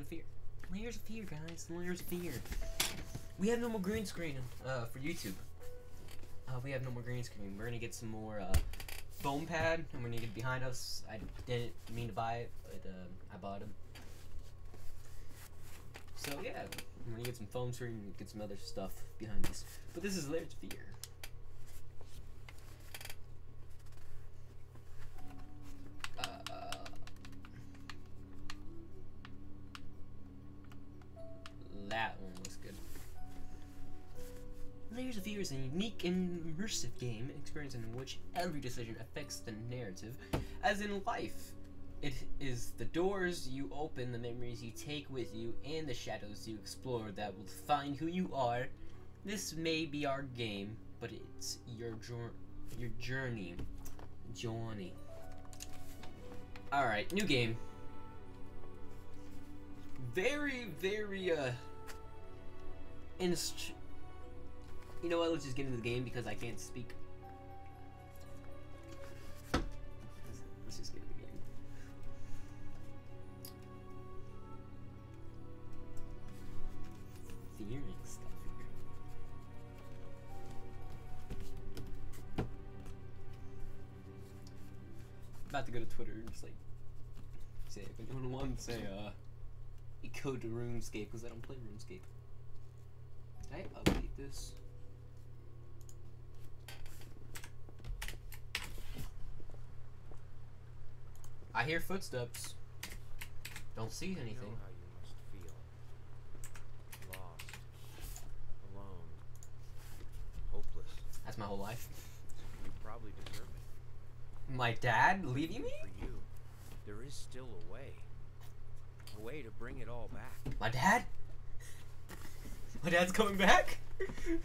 of fear. Layers of fear, guys. Layers of fear. We have no more green screen uh, for YouTube. Uh, we have no more green screen. We're gonna get some more uh, foam pad. I'm gonna get it behind us. I didn't mean to buy it, but um, I bought them. So yeah, I'm gonna get some foam screen and get some other stuff behind us. But this is Layers of Fear. Unique immersive game experience in which every decision affects the narrative, as in life. It is the doors you open, the memories you take with you, and the shadows you explore that will define who you are. This may be our game, but it's your your journey. Journey. Alright, new game. Very, very, uh... Inst you know what, let's just get into the game because I can't speak. Let's just get into the game. Fearing stuff here. About to go to Twitter and just like say if anyone wants say uh code to RuneScape because I don't play RuneScape. Did I update this? I hear footsteps. Don't see anything. know how you must feel. Lost. Alone. Hopeless. That's my whole life. You probably deserve it. My dad leaving me? For you, there is still a way. A way to bring it all back. My dad? My dad's coming back? The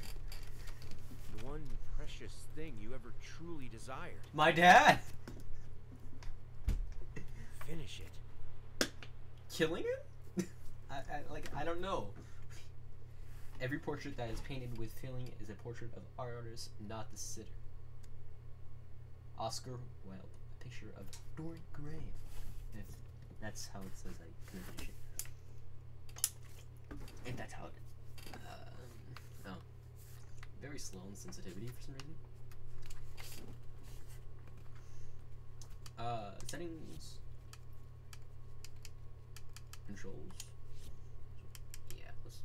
one precious thing you ever truly desired. My dad? Finish it. Killing him? I, I like I don't know. Every portrait that is painted with feeling is a portrait of our artist, not the sitter. Oscar Wilde, a picture of Dorian Gray. If that's how it says I finish it. If that's how it um, oh. Very slow on sensitivity for some reason. Uh settings controls. Yeah, let's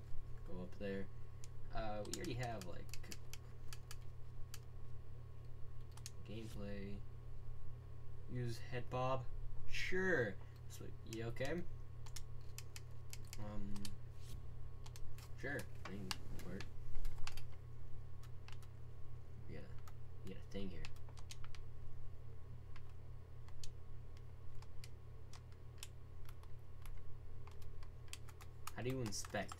go up there. Uh, we already have like gameplay. Use head bob. Sure. So you okay? Um. Sure. I mean, work. Yeah. You got a thing here. How do you inspect?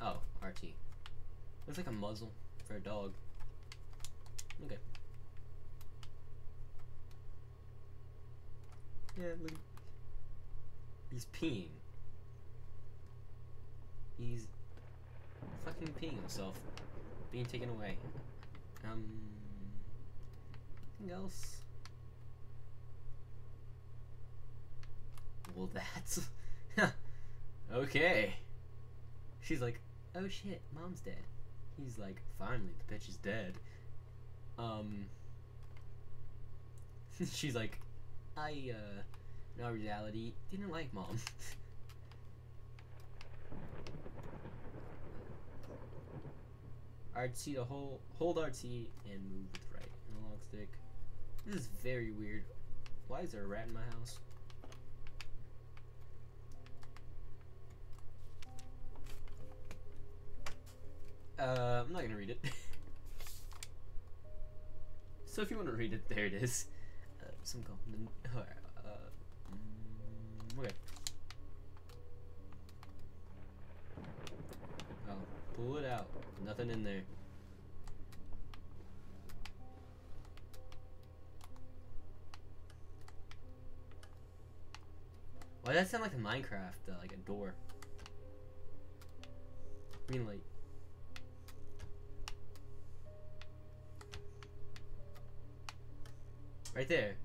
Oh, RT. Looks like a muzzle for a dog. Okay. Yeah, look. He's peeing. He's fucking peeing himself. Being taken away. Um. Anything else? Well, that's. Okay. She's like, oh shit, mom's dead. He's like, finally, the bitch is dead. Um. she's like, I, uh, in all reality, didn't like mom. RT to hold, hold RT and move with right analog stick. This is very weird. Why is there a rat in my house? Uh, I'm not gonna read it. so if you want to read it, there it is. Uh, some compliment. Uh, mm, okay. Oh, pull it out. Nothing in there. Why does that sound like a Minecraft, uh, like a door? I mean, like. Right there.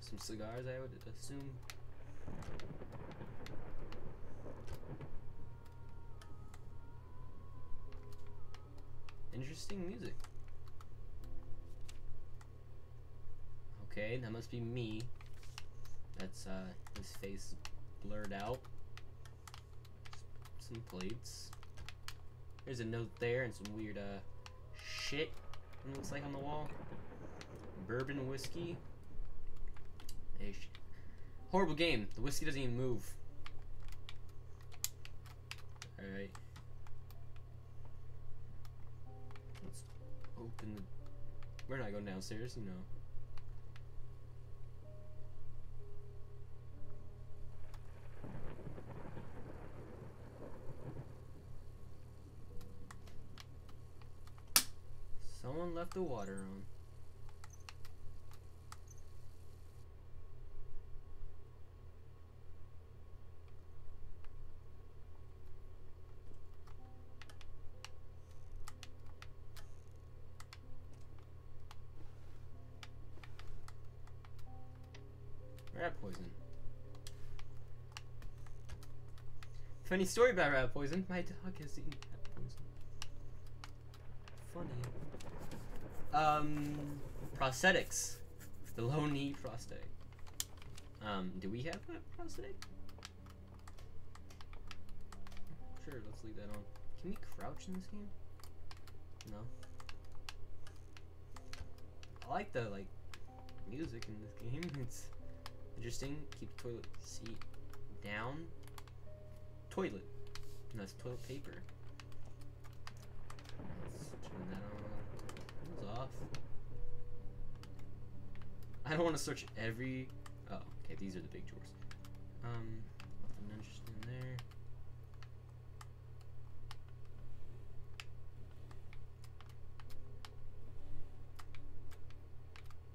Some cigars, I would assume. Interesting music. Okay, that must be me. That's uh his face blurred out. Some plates. There's a note there and some weird uh shit it looks like on the wall. Bourbon whiskey. Ish. Horrible game. The whiskey doesn't even move. Alright. Let's open the we're not going downstairs, you know. Someone left the water on. Rat poison. Funny story about rat poison. My dog has eaten rat poison. Funny. Um, prosthetics. The low knee prosthetic. Um, do we have a prosthetic? Sure, let's leave that on. Can we crouch in this game? No. I like the like music in this game. It's interesting. Keep the toilet seat down. Toilet. No, it's toilet paper. Let's turn that on. It's off. I don't want to search every. Oh, okay. These are the big drawers. Um, nothing interesting there.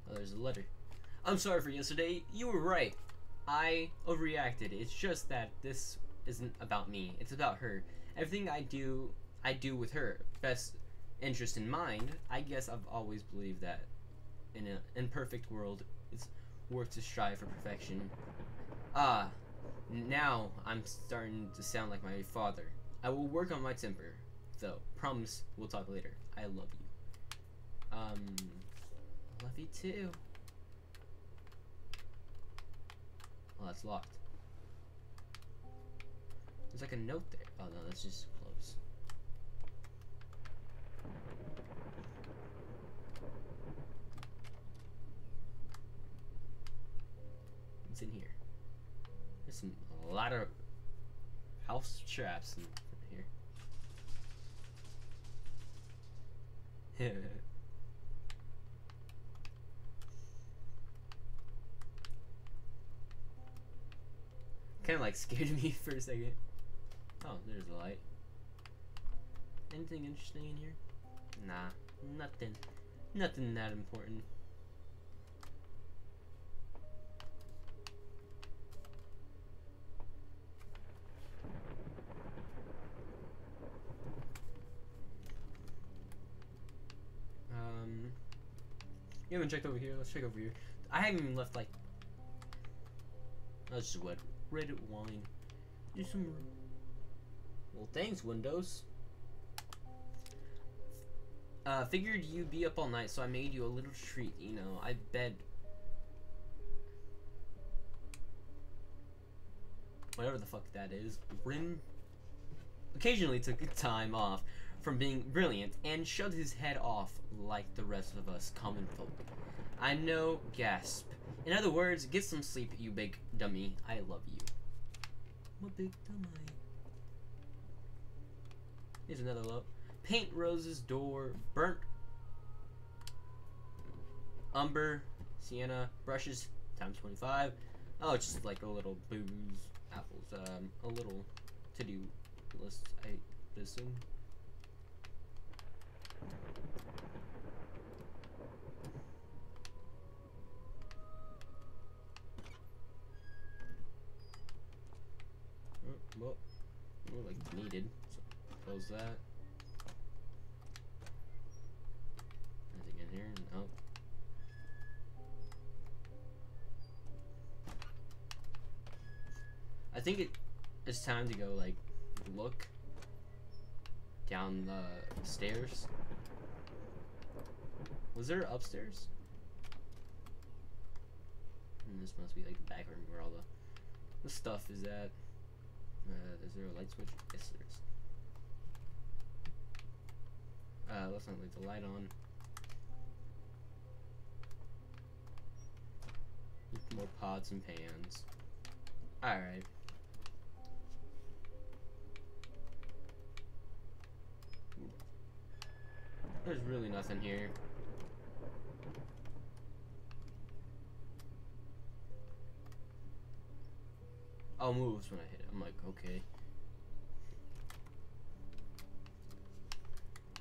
Oh, there's a letter. I'm sorry for yesterday. You were right. I overreacted. It's just that this isn't about me. It's about her. Everything I do, I do with her best interest in mind. I guess I've always believed that in an imperfect world, it's worth to strive for perfection. Ah, now I'm starting to sound like my father. I will work on my temper, though. Promise we'll talk later. I love you. Um, love you too. Well, that's locked. There's like a note there. Oh no, that's just. What's in here? There's some a lot of house traps in here. kind of like scared me for a second. Oh, there's a light. Anything interesting in here? Nah, nothing. Nothing that important. Um, you haven't checked over here. Let's check over here. I haven't even left like. That's just what red wine. Do some. Well, thanks, Windows. Uh, figured you'd be up all night, so I made you a little treat. You know, I bet. Whatever the fuck that is. Rim occasionally took time off from being brilliant and shoved his head off like the rest of us common folk. I know, gasp. In other words, get some sleep, you big dummy. I love you. A big dummy. Here's another look. Paint Rose's door. Burnt umber. Sienna. Brushes. Times 25. Oh, it's just like a little booze. Apples. Um, a little to-do list, I assume. Oh, well, like needed. So close that. I think it it's time to go like look down the stairs. Was there upstairs? Hmm, this must be like the back room where all the the stuff is at. Uh, is there a light switch? Yes, there is. Uh, let's not leave the light on. More pots and pans. Alright. There's really nothing here. Oh, moves when I hit it. I'm like, okay.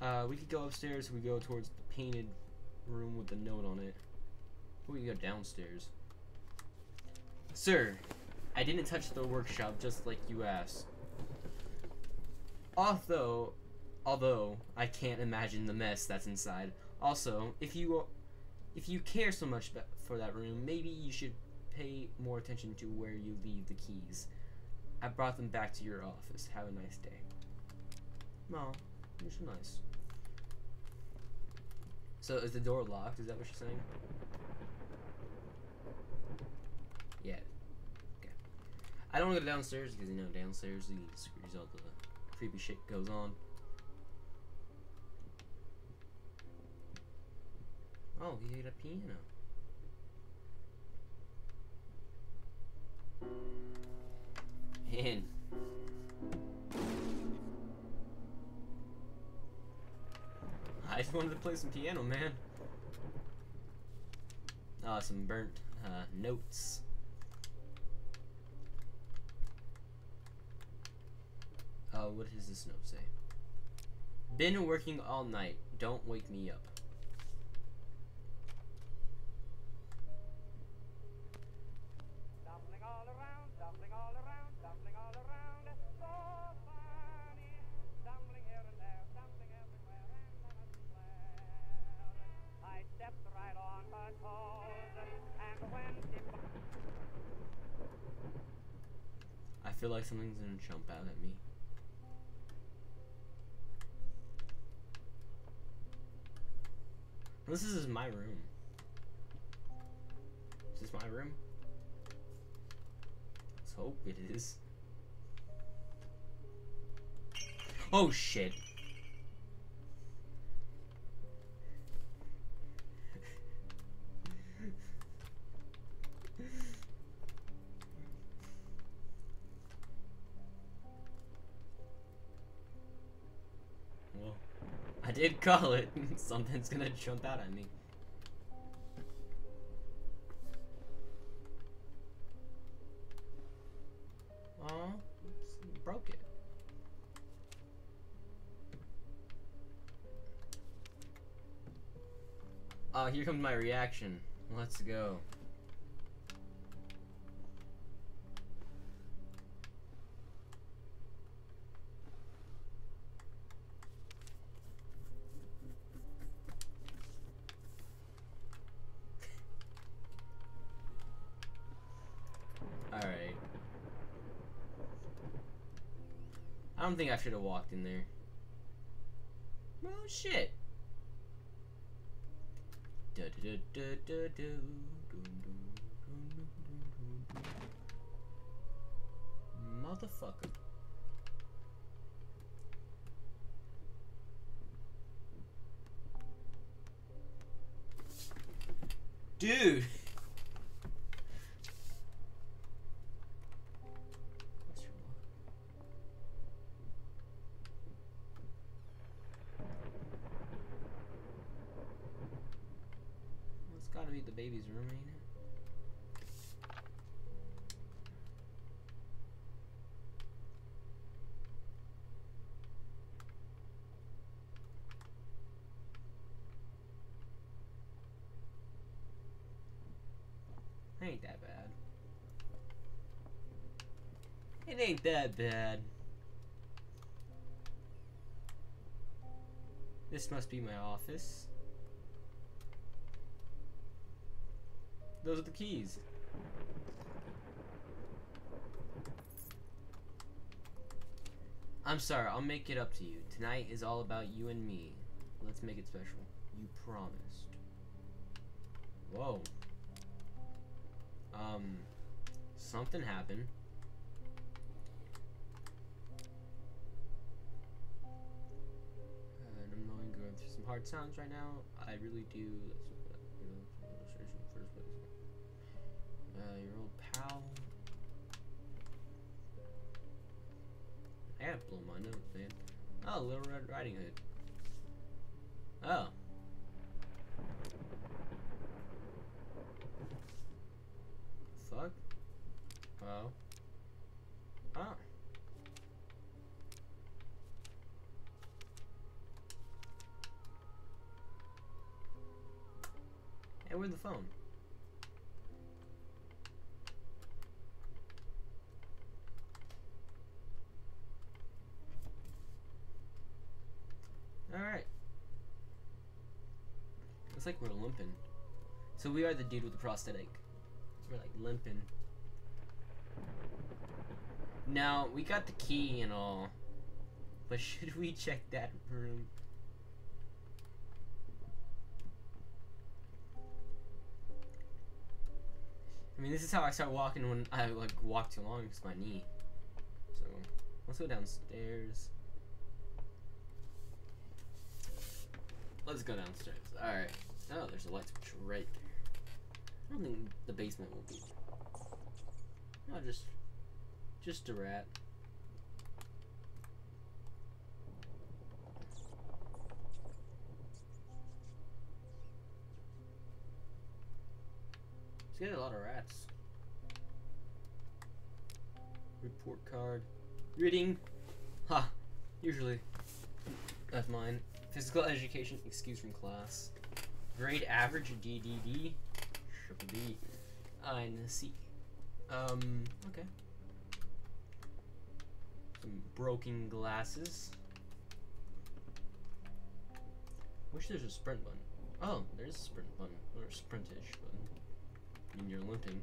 Uh, we could go upstairs. We go towards the painted room with the note on it. We can go downstairs. Sir, I didn't touch the workshop just like you asked. Although, although I can't imagine the mess that's inside. Also, if you if you care so much for that room, maybe you should pay more attention to where you leave the keys. I brought them back to your office. Have a nice day. No, you're so nice. So is the door locked? Is that what you're saying? Yeah. Okay. I don't want to go downstairs because you know downstairs the of the creepy shit goes on. Oh, he hit a piano. In. I just wanted to play some piano, man. Ah, oh, some burnt uh, notes. Uh, what does this note say? Been working all night. Don't wake me up. Like something's gonna jump out at me. This is my room. Is this my room? Let's hope it is. Oh shit. Call it. Something's gonna jump out at me. Oh, broke it. Oh, here comes my reaction. Let's go. Don't think I should have walked in there. Oh shit. Motherfucker. Dude. It ain't that bad. This must be my office. Those are the keys. I'm sorry, I'll make it up to you. Tonight is all about you and me. Let's make it special. You promised. Whoa. Um, something happened. Some hard sounds right now. I really do. Place. Uh, your old pal. I gotta blow my nose, man. Oh, Little Red Riding Hood. Oh. Fuck. Oh. The phone? Alright. Looks like we're limping. So we are the dude with the prosthetic. We're like limping. Now, we got the key and all. But should we check that room? I mean, this is how I start walking when I like walk too long because my knee. So, let's go downstairs. Let's go downstairs. Alright. Oh, there's a light switch right there. I don't think the basement will be. No, just. Just a rat. Let's get a lot of rats. Report card. Reading. Ha! Usually. That's mine. Physical education excuse from class. Grade average DDD. Triple D. And. Um, okay. Some broken glasses. Wish there's a sprint button. Oh, there's a sprint button. Or a sprintish button. I you're limping.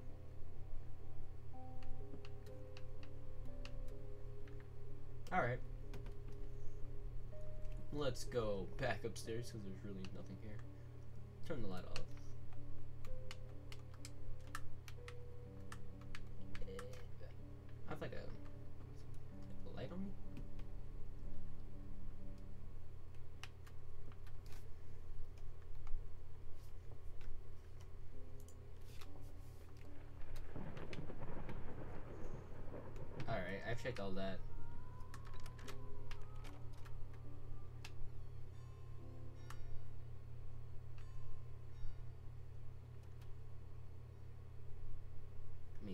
Alright. Let's go back upstairs because there's really nothing here. Turn the light off. Eh, I have like a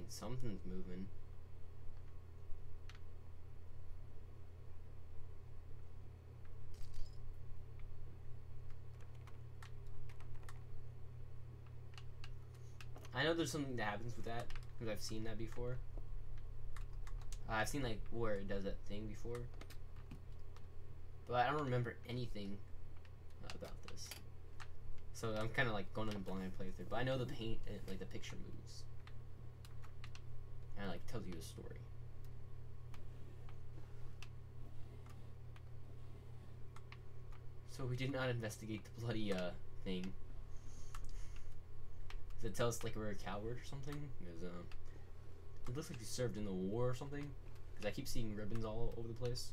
something's moving. I know there's something that happens with that because I've seen that before. Uh, I've seen like where it does that thing before, but I don't remember anything about this. So I'm kind of like going on a blind playthrough, but I know the paint, uh, like the picture moves, and like tells you a story. So we did not investigate the bloody uh thing. Does it tell us like we're a coward or something? Because um, it looks like we served in the war or something. Because I keep seeing ribbons all over the place.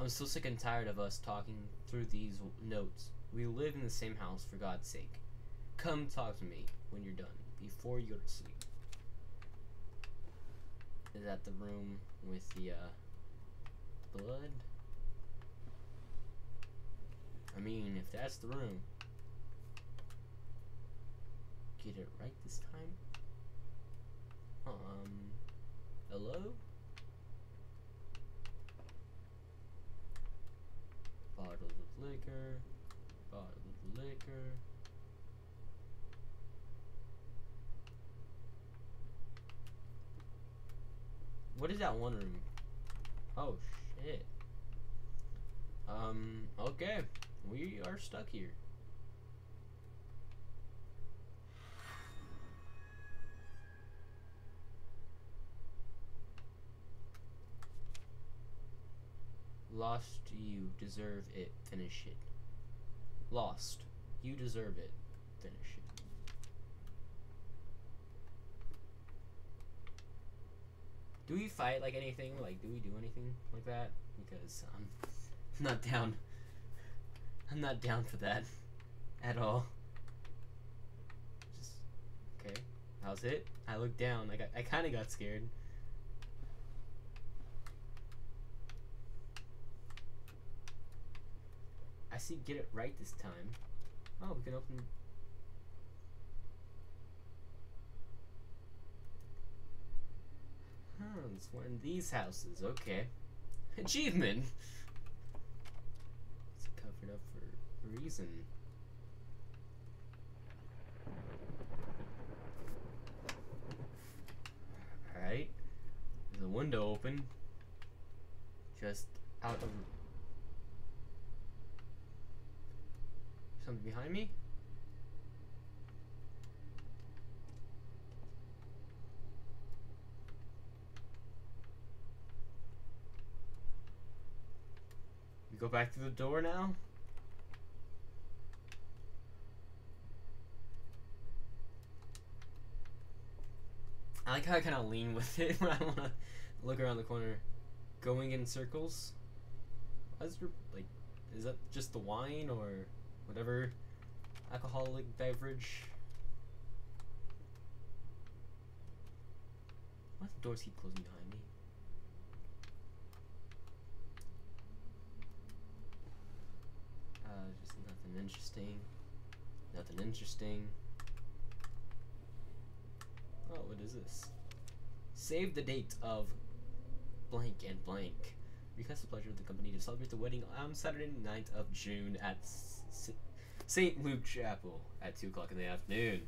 I'm so sick and tired of us talking through these notes. We live in the same house, for God's sake. Come talk to me when you're done, before you go to sleep. Is that the room with the, uh, blood? I mean, if that's the room, get it right this time. Um, hello? Bottle of liquor, bottle of liquor. What is that one room? Oh shit. Um, okay. We are stuck here. Lost, you deserve it. Finish it. Lost, you deserve it. Finish it. Do we fight like anything? Like, do we do anything like that? Because um, I'm not down. I'm not down for that at all. Just okay. How's it? I looked down. I got. I kind of got scared. I see. Get it right this time. Oh, we can open. It's one of these houses. Okay. Achievement! It's covered up for a reason. Alright. There's a window open. Just out of. Something behind me? Go back to the door now? I like how I kind of lean with it when I want to look around the corner. Going in circles? Is there, like, is that just the wine or whatever alcoholic beverage? Why the doors keep closing behind me? Uh, just nothing interesting. Nothing interesting. Oh, what is this? Save the date of blank and blank. Request the pleasure of the company to celebrate the wedding on Saturday, 9th of June at St. Luke Chapel at 2 o'clock in the afternoon.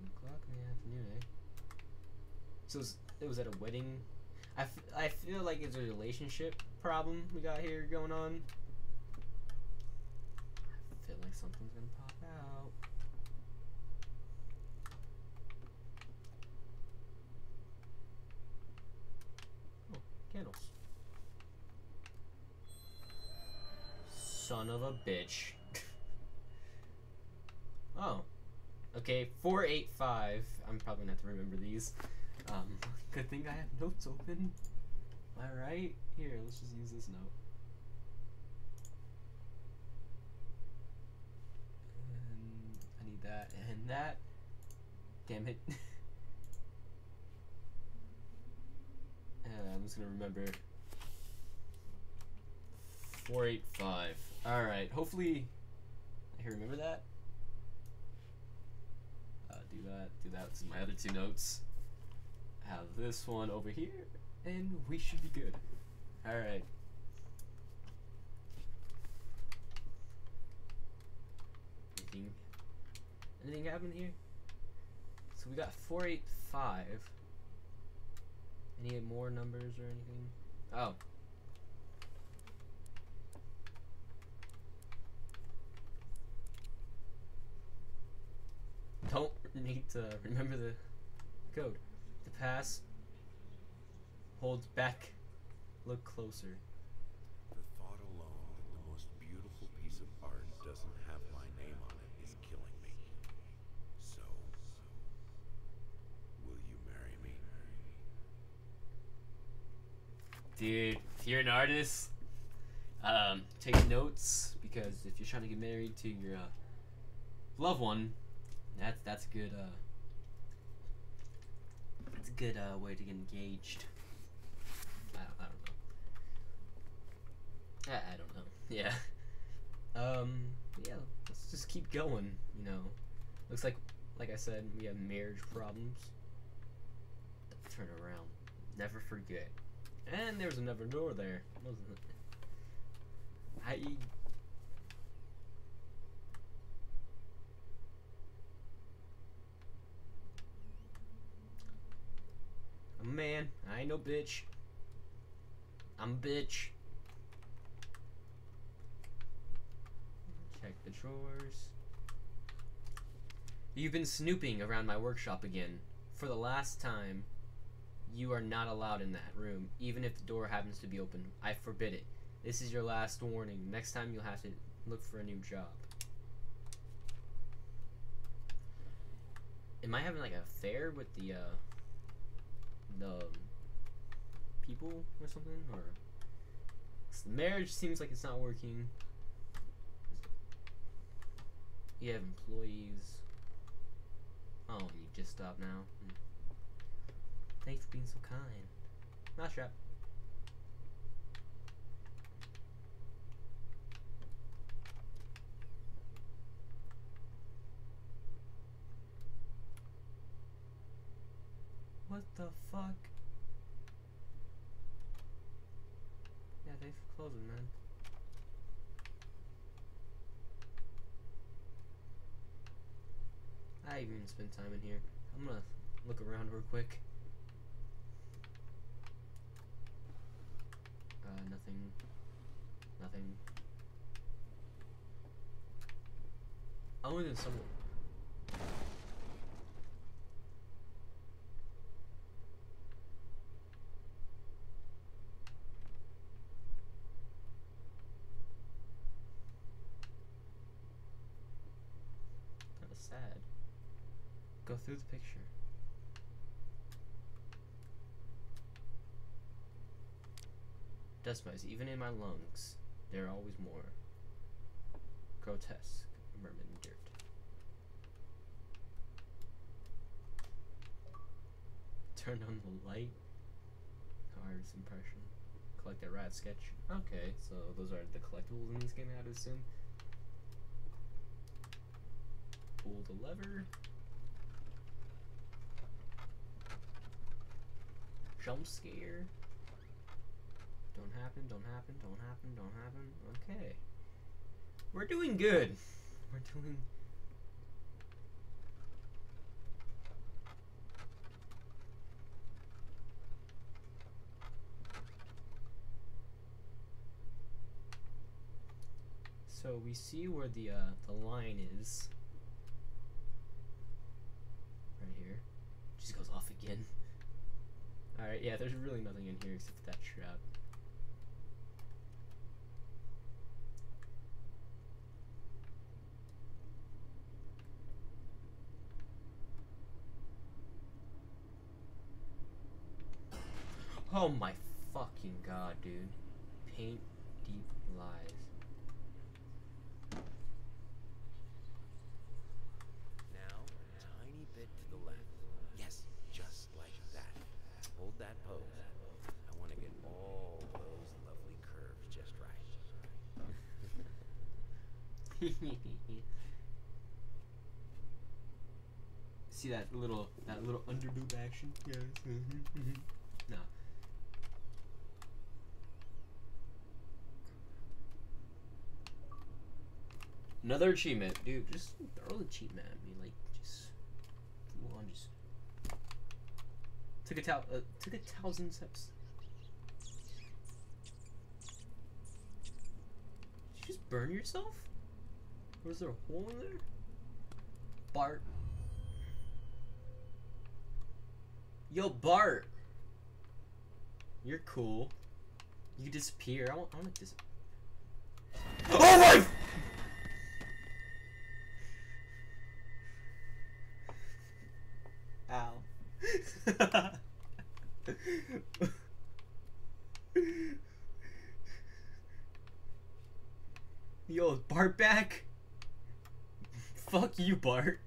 2 o'clock in the afternoon, eh? So it was, it was at a wedding. I, f- I feel like it's a relationship problem we got here going on. I feel like something's gonna pop out. Oh, candles. Son of a bitch. oh. Okay, 485. I'm probably gonna have to remember these. Um, good thing I have notes open. Am I right? Here, let's just use this note. And I need that and that. Damn it. and I'm just gonna remember. 485. Alright, hopefully I can remember that. Uh, do that, do that. This is my other two notes. Have this one over here, and we should be good. Alright. Anything, anything happen here? So we got 485. Any more numbers or anything? Oh. Don't need to remember the code. The pass holds back. Look closer. The thought alone that the most beautiful piece of art doesn't have my name on it is killing me. So, will you marry me? Dude, if you're an artist, um, take notes because if you're trying to get married to your uh, loved one, that's that's good uh, that's a good uh, way to get engaged. I don't, I don't know. I, I don't know. Yeah. Um. Yeah. Let's just keep going. You know. Looks like, like I said, we have marriage problems. Turn around. Never forget. And there's another door there. I. I'm a man. I ain't no bitch. I'm a bitch. Check the drawers. You've been snooping around my workshop again. For the last time, You are not allowed in that room, even if the door happens to be open. I forbid it. This is your last warning. Next time you'll have to look for a new job. Am I having like a affair with the uh the people or something? Or marriage seems like it's not working. You have employees. Oh, you just stopped now. Hmm. Thanks for being so kind. Mousetrap. What the fuck? Yeah, thanks for closing, man. I even spend time in here. I'm gonna look around real quick. Uh, nothing. Nothing. I went in some. Kind of sad. Go through the picture. Dust mites, even in my lungs, there are always more. Grotesque, and dirt. Turn on the light. Artist impression. Collect that rat sketch. Okay, so those are the collectibles in this game, I'd assume. Pull the lever. Jump scare. Don't happen, don't happen, don't happen, don't happen. Okay. We're doing good. We're doing. So we see where the uh, the line is. Right here. Just goes off again. Alright, yeah, there's really nothing in here except that trap. Oh my fucking god, dude. Paint deep lies. Now, a tiny bit to the left. Yes, just like that. Hold that pose. I want to get all those lovely curves just right. See that little that little underboob action? Yes. no. Another achievement, dude. Just throw the achievement at me, like just full on, just took a uh, took a thousand steps. Did you just burn yourself? Was there a hole in there? Bart. Yo, Bart. You're cool. You disappear. I want, I want to dis. Oh my! Ow. Yo, Bart back? Fuck you, Bart.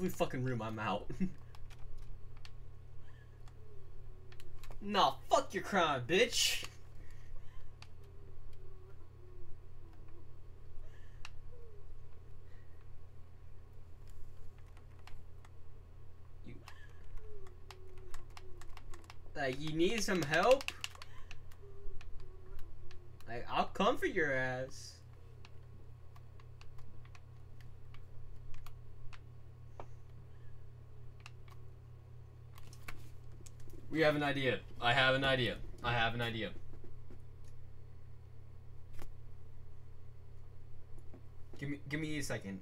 Every fucking room I'm out. nah, fuck your crime, bitch. You like you need some help? Like I'll comfort your ass. We have an idea. I have an idea. I have an idea. Give me give me a second.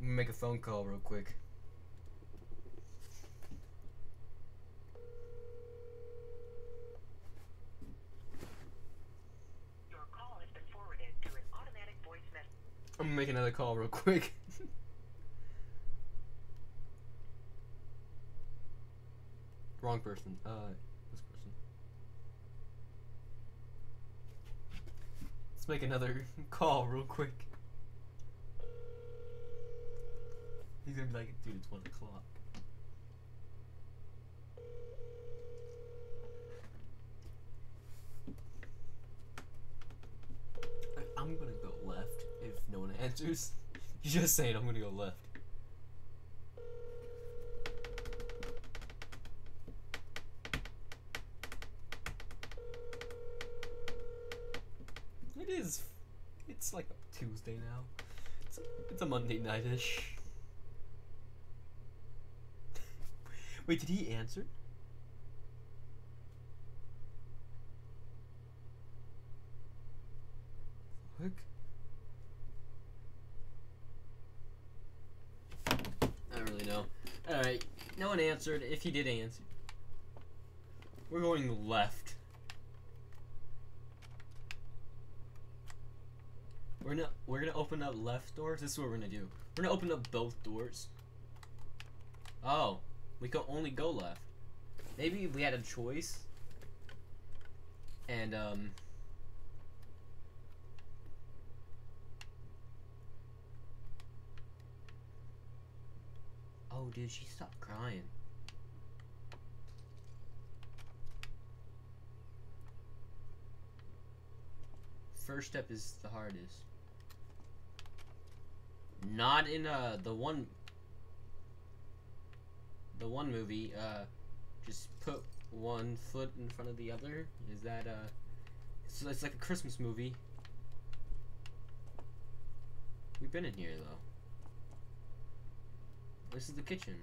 Make a phone call real quick. Your call has been forwarded to an automatic voice message. I'm gonna make another call real quick. Wrong person. Uh, this person. Let's make another call real quick. He's gonna be like, dude, it's one o'clock. I'm gonna go left if no one answers. Just saying, I'm gonna go left. It is. It's like a Tuesday now. It's a, it's a Monday nightish. Wait, did he answer? Fuck. I don't really know. Alright, no one answered. If he did answer, we're going left. We're gonna we're gonna open up left doors. This is what we're gonna do. We're gonna open up both doors. Oh, we can only go left. Maybe we had a choice. And um. Oh, dude, she stopped crying. First step is the hardest. Not in uh the one the one movie, uh just put one foot in front of the other. Is that uh so it's like a Christmas movie. We've been in here though. This is the kitchen.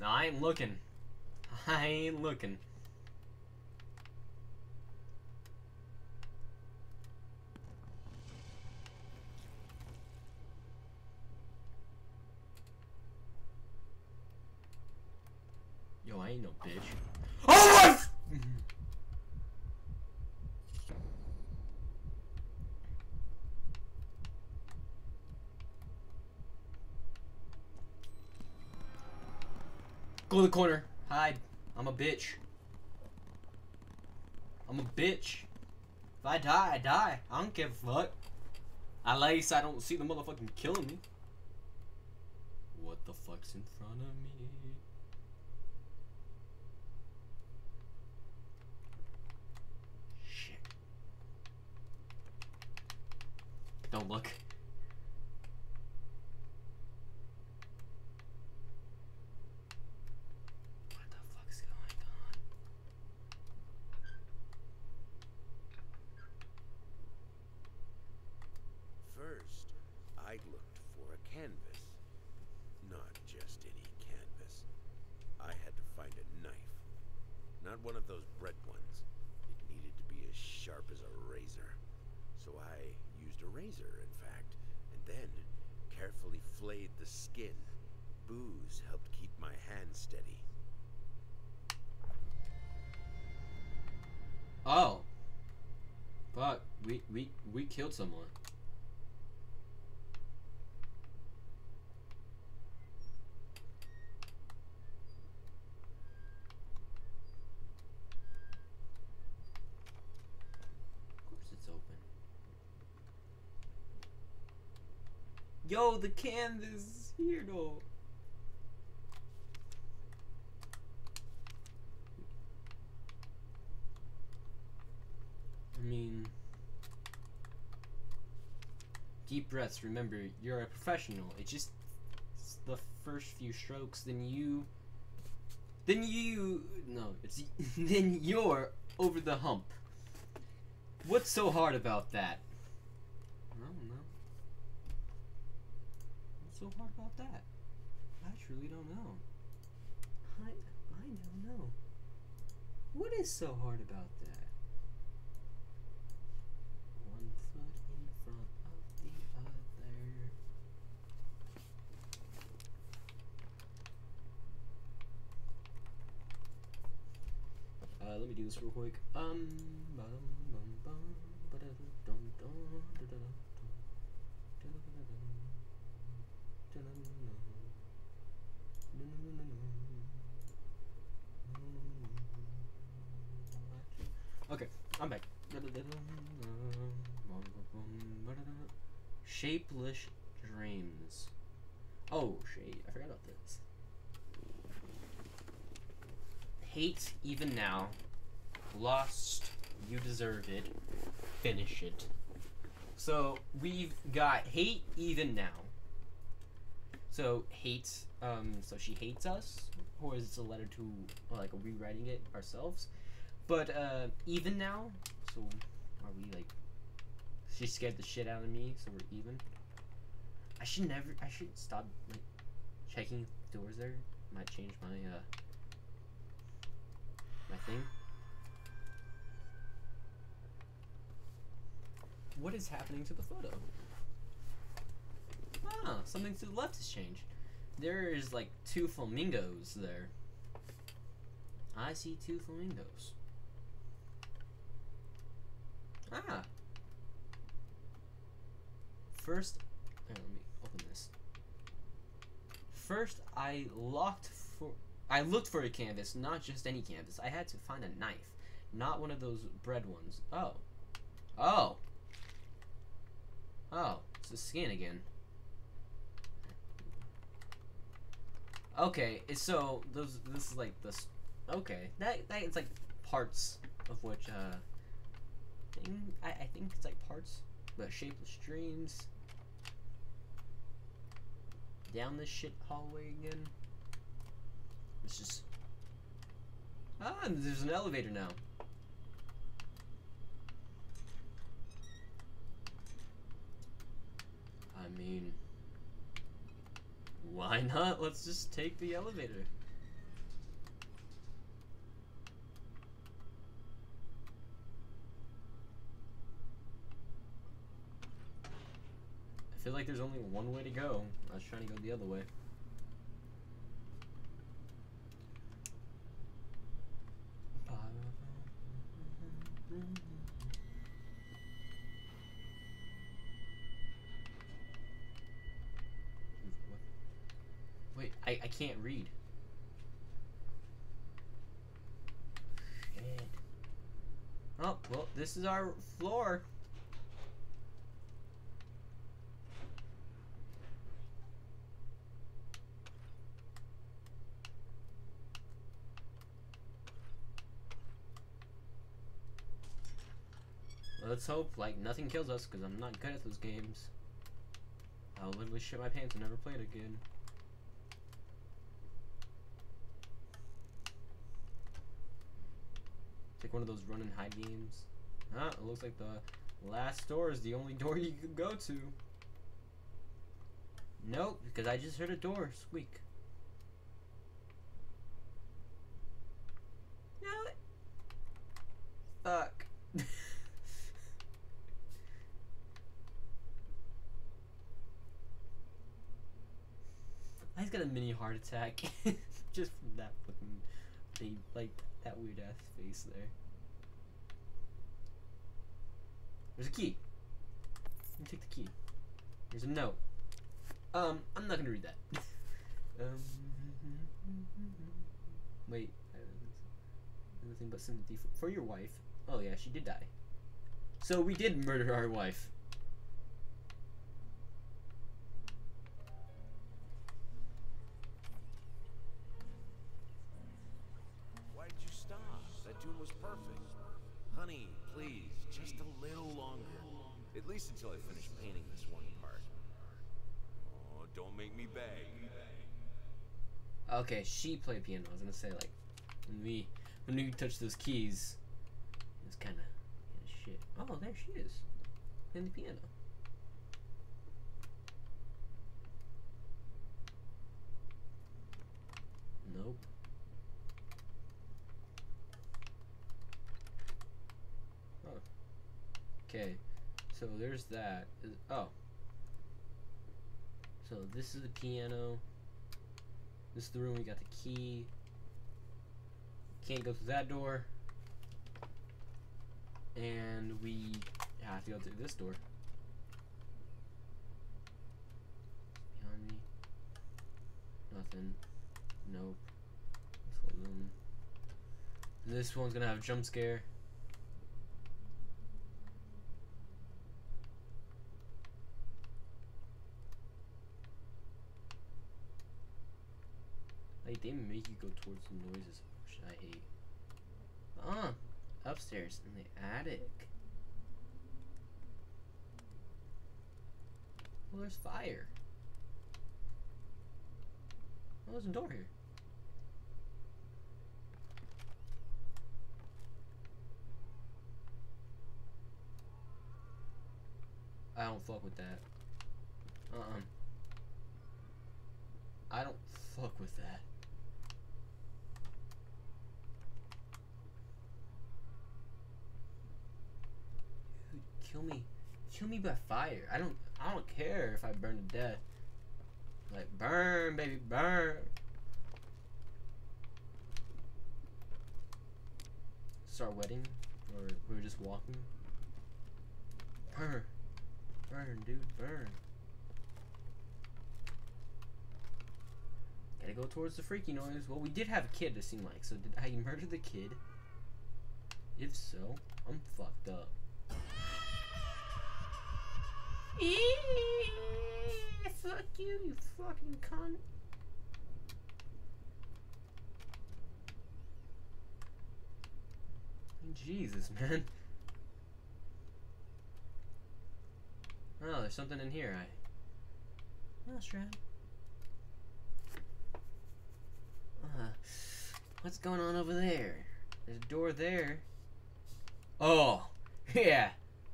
No, I ain't looking. I ain't looking. Yo, I ain't no bitch. Oh my! f- Go the corner. Hide. I'm a bitch. I'm a bitch. If I die, I die. I don't give a fuck. At least I don't see the motherfucking killing me. What the fuck's in front of me? Shit. Don't look. What the fuck's going on? First, I looked for a canvas. Not just any canvas. I had to find a knife. Not one of those bread ones. It needed to be as sharp as a razor. So I used a razor, in fact, and then carefully flayed the skin. Booze helped keep my hand steady. Oh. Fuck. We we killed someone. Of course it's open. Yo, the canvas is here though. I mean, deep breaths. Remember, you're a professional. It's just it's the first few strokes. Then you, then you. No, it's then you're over the hump. What's so hard about that? I don't know. What's so hard about that? I truly don't know. I I don't know. What is so hard about that? One foot in front of the other. Uh, let me do this real quick. Um. Okay, I'm back. Shapeless dreams. Oh, shade. I forgot about this. Hate even now. Lost. You deserve it. Finish it. So we've got hate even now. So hate. Um. So she hates us, or is it a letter to like rewriting it ourselves? But uh, even now. So are we like? She scared the shit out of me, so we're even. I should never. I should stop like checking doors there. Might change my uh my thing. What is happening to the photo? Ah, something to the left has changed. There is like two flamingos there. I see two flamingos. Ah. First, let me open this. First, I locked for I looked for a canvas, not just any canvas. I had to find a knife, not one of those bread ones. Oh. Oh. Oh, it's the skin again. Okay, so those this is like this okay. That that it's like parts of which uh thing I, I think it's like parts but shapeless dreams down this shit hallway again. It's just. Ah, there's an elevator now. I mean. Why not? Let's just take the elevator. I feel like there's only one way to go. I was trying to go the other way. Wait, I, I can't read. Shit. Oh, well, this is our floor. Let's hope like nothing kills us because I'm not good at those games. I'll literally shit my pants and never play it again. Like one of those run and hide games. Huh, it looks like the last door is the only door you can go to. Nope, because I just heard a door squeak. No. Fuck. I just got a mini heart attack just from that fucking they like that weird ass face there. There's a key. Let me take the key. There's a note. Um, I'm not gonna read that. um, wait. Nothing but sympathy for, for your wife. Oh yeah, she did die. So we did murder our wife. Okay, she played piano. I was gonna say like when we when we touched those keys, it was kind of shit. Oh, there she is. In the piano. Nope. Oh. Okay. So there's that. Oh. So this is the piano. This is the room we got the key. Can't go through that door. And we have to go through this door. Behind me. Nothing. Nope. This one's gonna have jump scare. Like they make you go towards the noises, which I hate. Ah, upstairs in the attic. Well, there's fire. Oh, there's a door here. I don't fuck with that. Uh-uh. I don't fuck with that. Dude, kill me. Kill me by fire. I don't I don't care if I burn to death. Like burn, baby, burn. Start wedding? Or we were just walking? Burn. Burn, dude, burn. Gotta go towards the freaky noise. Well, we did have a kid, it seemed like. So, did I murder the kid? If so, I'm fucked up. Eee, fuck you, you fucking cunt. Jesus, man. Oh, there's something in here. I. Oh, Strad. Uh, what's going on over there? There's a door there. Oh, yeah.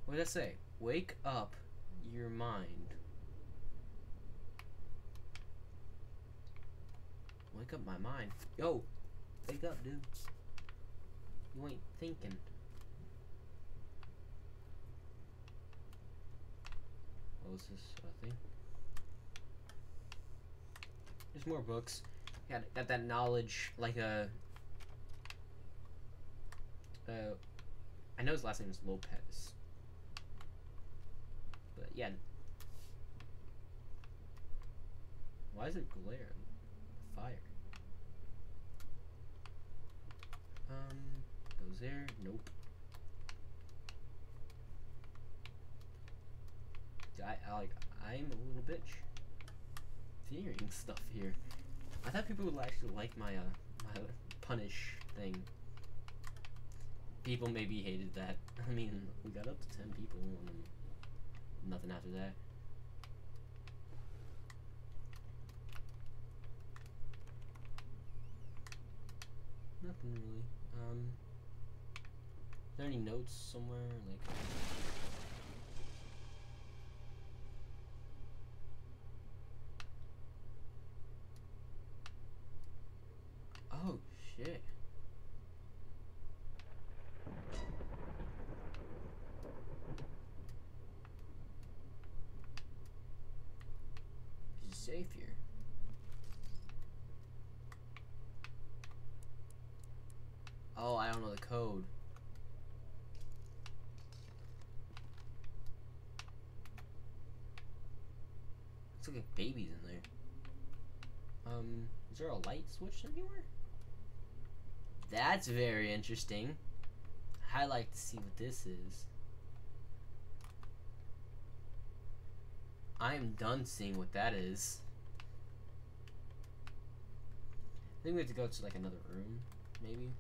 What did I say? Wake up your mind. Wake up my mind. Yo, wake up, dude. You ain't thinking. What was this uh, thing? There's more books. Got got that knowledge like a. Uh, I know his last name is Lopez. But yeah. Why is it glare? Fire. Um, goes there. Nope. I, I like I'm a little bitch. Fearing stuff here. I thought people would actually like my uh my punish thing. People maybe hated that. I mean, we got up to ten people and nothing after that. Nothing really. Um, is there any notes somewhere like? Oh shit. Is it safe here? Oh, I don't know the code. Looks like a baby's in there. Um, is there a light switch anywhere? That's very interesting. I'd like to see what this is. I am done seeing what that is. I think we have to go to like another room, maybe.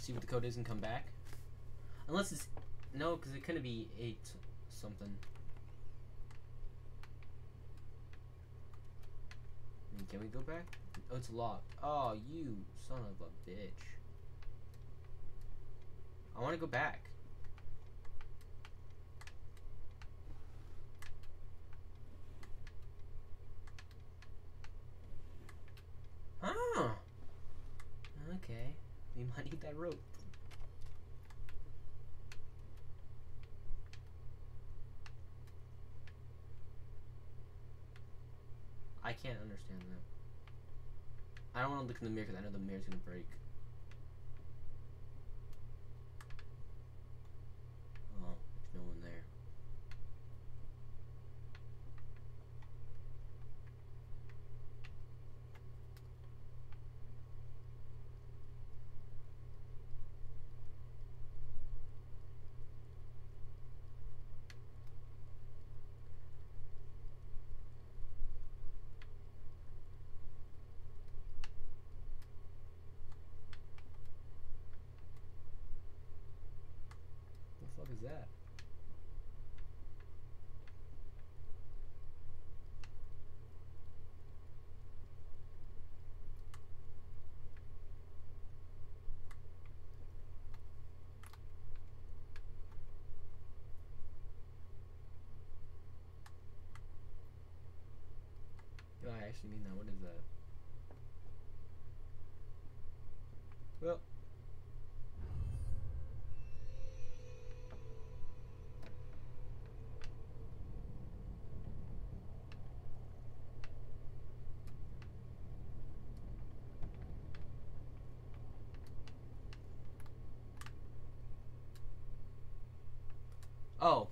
See what the code is and come back. Unless it's no, because it couldn't be eight something. Can we go back? Oh, it's locked. Oh, you son of a bitch. I want to go back. Oh. Okay. We might need that rope. I can't understand that. I don't want to look in the mirror because I know the mirror's gonna break. Oh, there's no one there. The fuck is that? Do I actually mean that? What is that? Oh,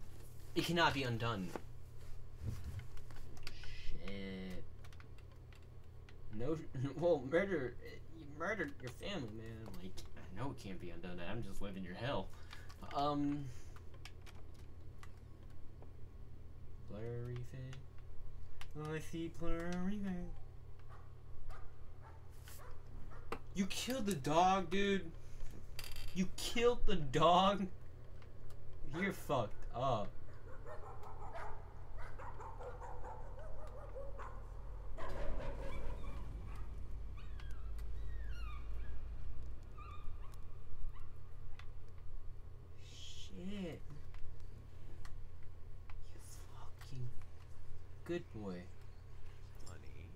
it cannot be undone. Shit. No, well, murder. You murdered your family, man. Like, I know it can't be undone. I'm just living your hell. Um. Blurry thing. I see blurry thing. You killed the dog, dude. You killed the dog. You're fucked up. Shit. You fucking good boy. Honey,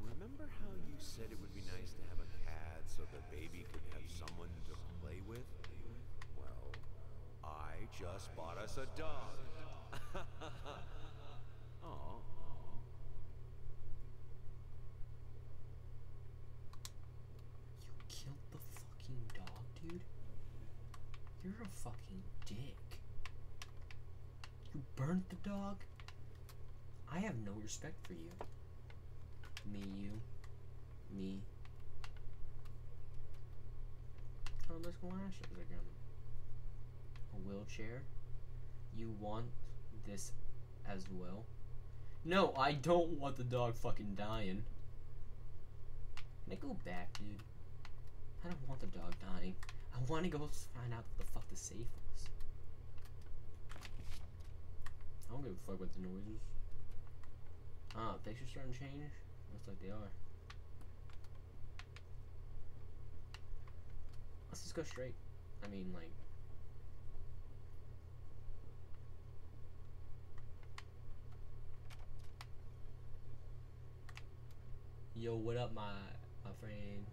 remember how you said it would be nice to have a cat so the baby could have someone to play with? Well, I just bought us a dog. Aw. You killed the fucking dog, dude? You're a fucking dick. You burnt the dog? I for you. Me, you. Me. Oh, let's go on shit again. A wheelchair? You want this as well? No, I don't want the dog fucking dying. Can I go back, dude? I don't want the dog dying. I want to go find out what the fuck the safe was. I don't give a fuck what the noises. Ah, pictures starting to change? Looks like they are. Let's just go straight. I mean, like. Yo, what up, my my friend?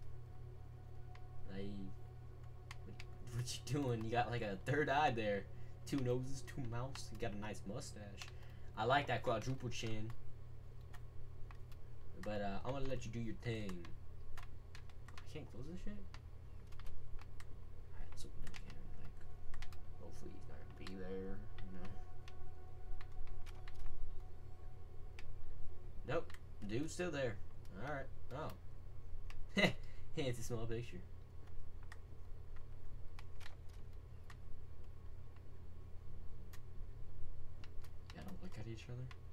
Like, what, what you doing? You got like a third eye there, two noses, two mouths. You got a nice mustache. I like that quadruple chin. But uh, I'm gonna let you do your thing. I can't close this shit. Alright, let's open it again. Like, hopefully he's not gonna be there. Know. Nope, dude's still there. All right. Oh. hey, it's a small picture. Yeah, don't look at each other.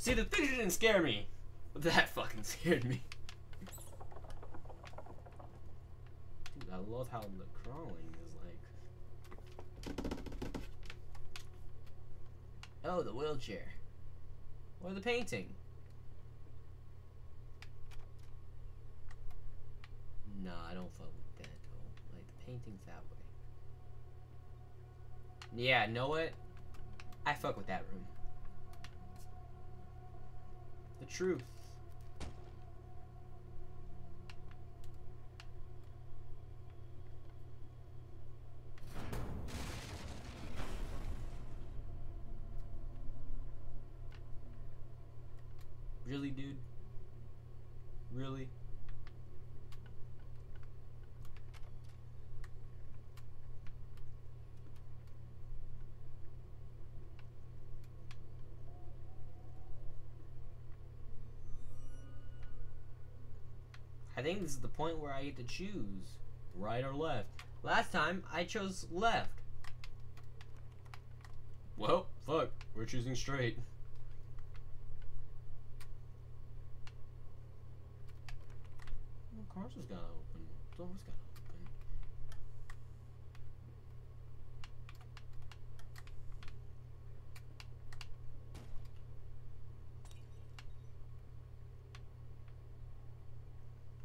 See, the picture didn't scare me, but that fucking scared me. Dude, I love how the crawling is like. Oh, the wheelchair. Or the painting. Nah, I don't fuck with that though. Like the painting's that way. Yeah, know what? I fuck with that room. Truth. Really, dude? Really? I think this is the point where I get to choose right or left. Last time I chose left. Well, fuck, we're choosing straight. Well, cars has gotta open. Doors gotta open.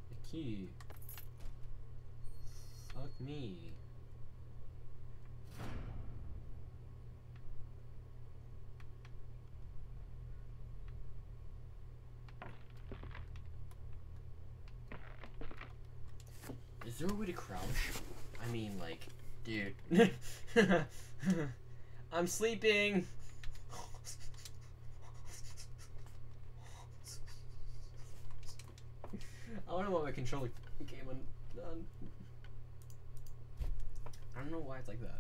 The key. Fuck me. Is there a way to crouch? I mean, like, dude. I'm sleeping. I wonder why my controller came undone. I don't know why it's like that.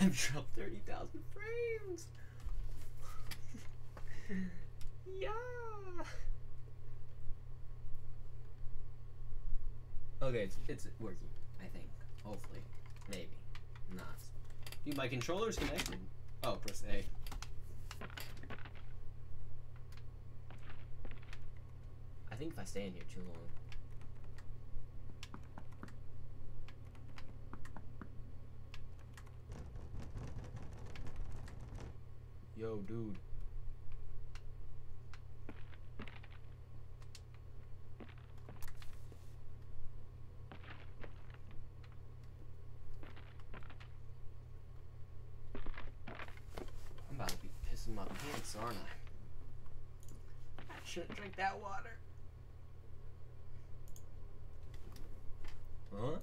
I've dropped 30,000 frames! yeah! Okay, it's, it's working, I think. Hopefully. Maybe. Not. Dude, my controller's connected. Oh, press A. I think if I stay in here too long. Yo, dude. I'm about to be pissing my pants, aren't I? I shouldn't drink that water. Huh?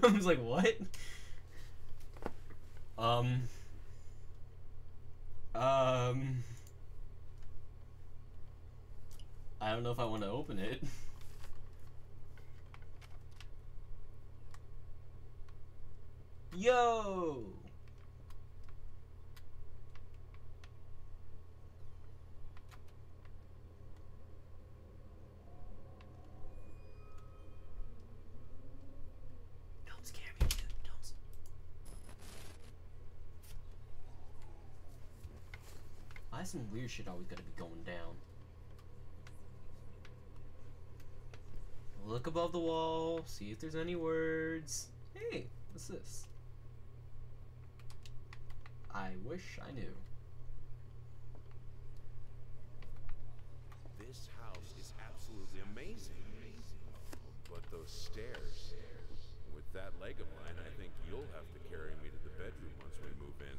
I was like, what? Um. Um. I don't know if I want to open it. Yo! Don't scare me, dude. Don't. s- Why is some weird shit always gotta be going down? Look above the wall, see if there's any words. Hey, what's this? I wish I knew. This house is absolutely amazing. But those stairs. With that leg of mine, I think you'll have to carry me to the bedroom once we move in.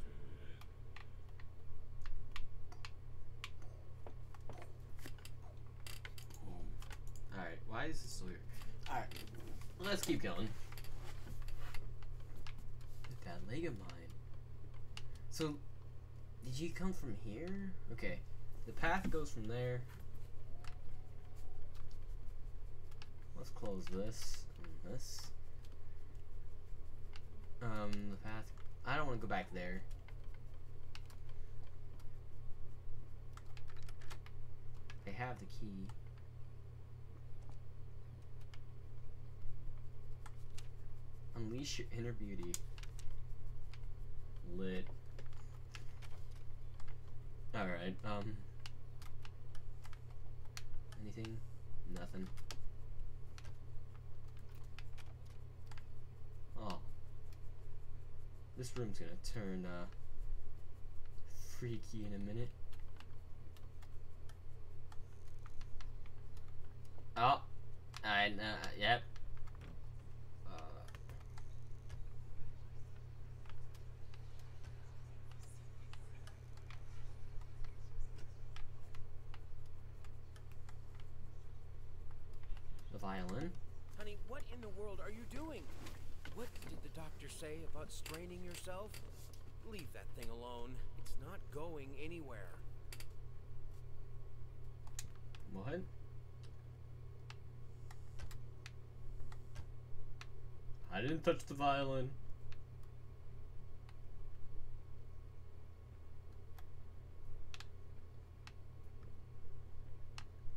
Alright, why is this so weird? Alright, let's keep going. With that leg of mine. So, did you come from here? Okay, the path goes from there. Let's close this and this. Um, the path. I don't want to go back there. They have the key. Unleash your inner beauty. Lit. Alright, um. Anything? Nothing. Oh. This room's gonna turn, uh. freaky in a minute. Oh. I know. Yep. Uh, the violin. Honey, what in the world are you doing? What did the doctor about straining yourself? Leave that thing alone. It's not going anywhere. What? I didn't touch the violin.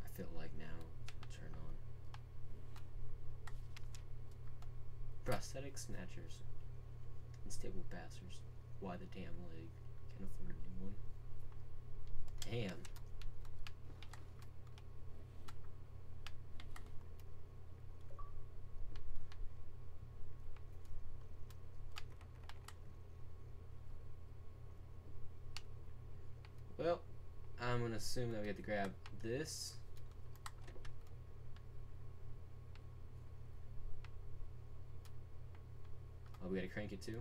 I feel like now it's gonna turn on. Prosthetic snatchers. Unstable bastards. Why the damn leg? Can't afford a new one. Damn. Well, I'm gonna assume that we have to grab this. Oh, we gotta crank it too?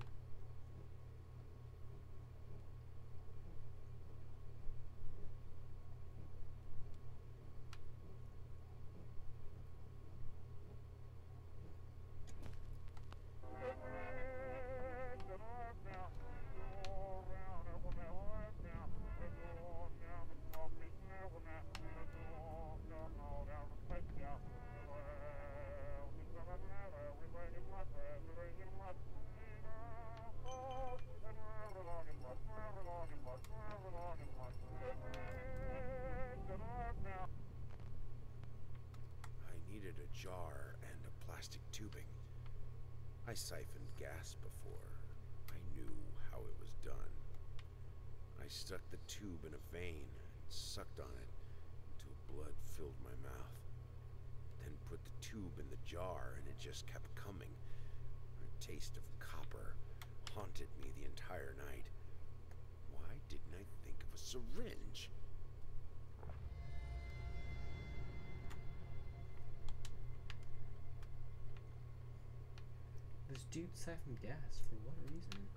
Dude siphoned gas for what reason?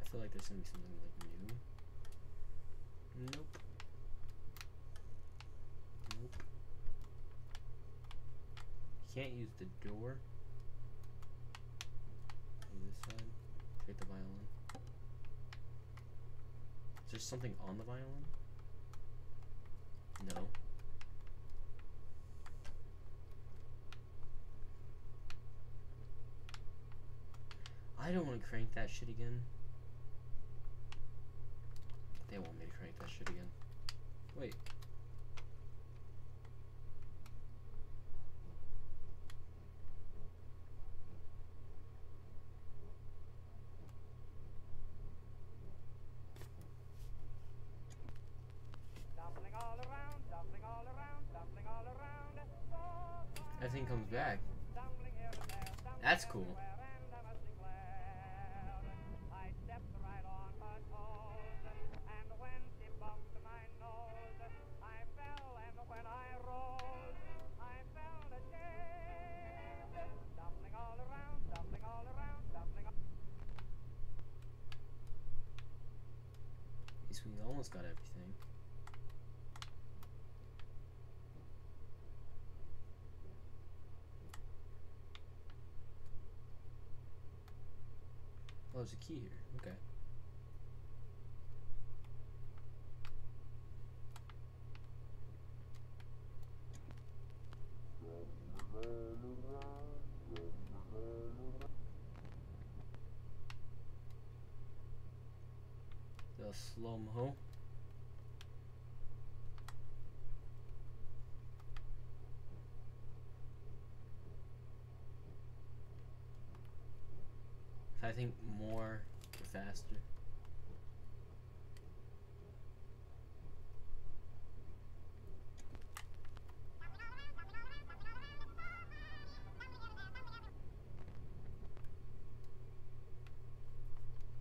I feel like there's gonna be something like new. Nope. Nope. Can't use the door. On this side. Take the violin. Is there something on the violin? No. I don't want to crank that shit again. They want me to crank that shit again. Wait. Almost got everything. Oh, there's a key here. Okay. The slow I think more faster.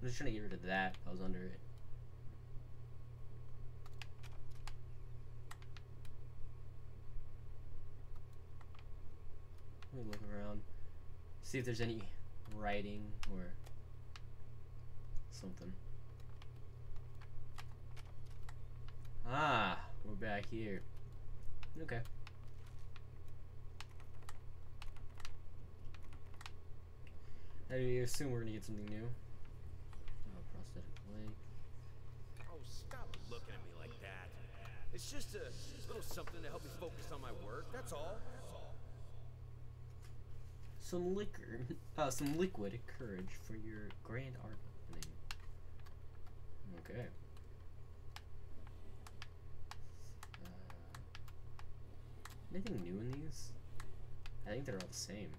I'm just trying to get rid of that. I was under it. Let me look around. See if there's any writing or something. Ah, we're back here. Okay. I assume we're gonna get something new. Oh, prosthetic leg. Oh, stop looking at me like that. It's just a little something to help me focus on my work. That's all. Some liquor, uh, some liquid courage for your grand art. Okay. Uh, anything new in these? I think they're all the same.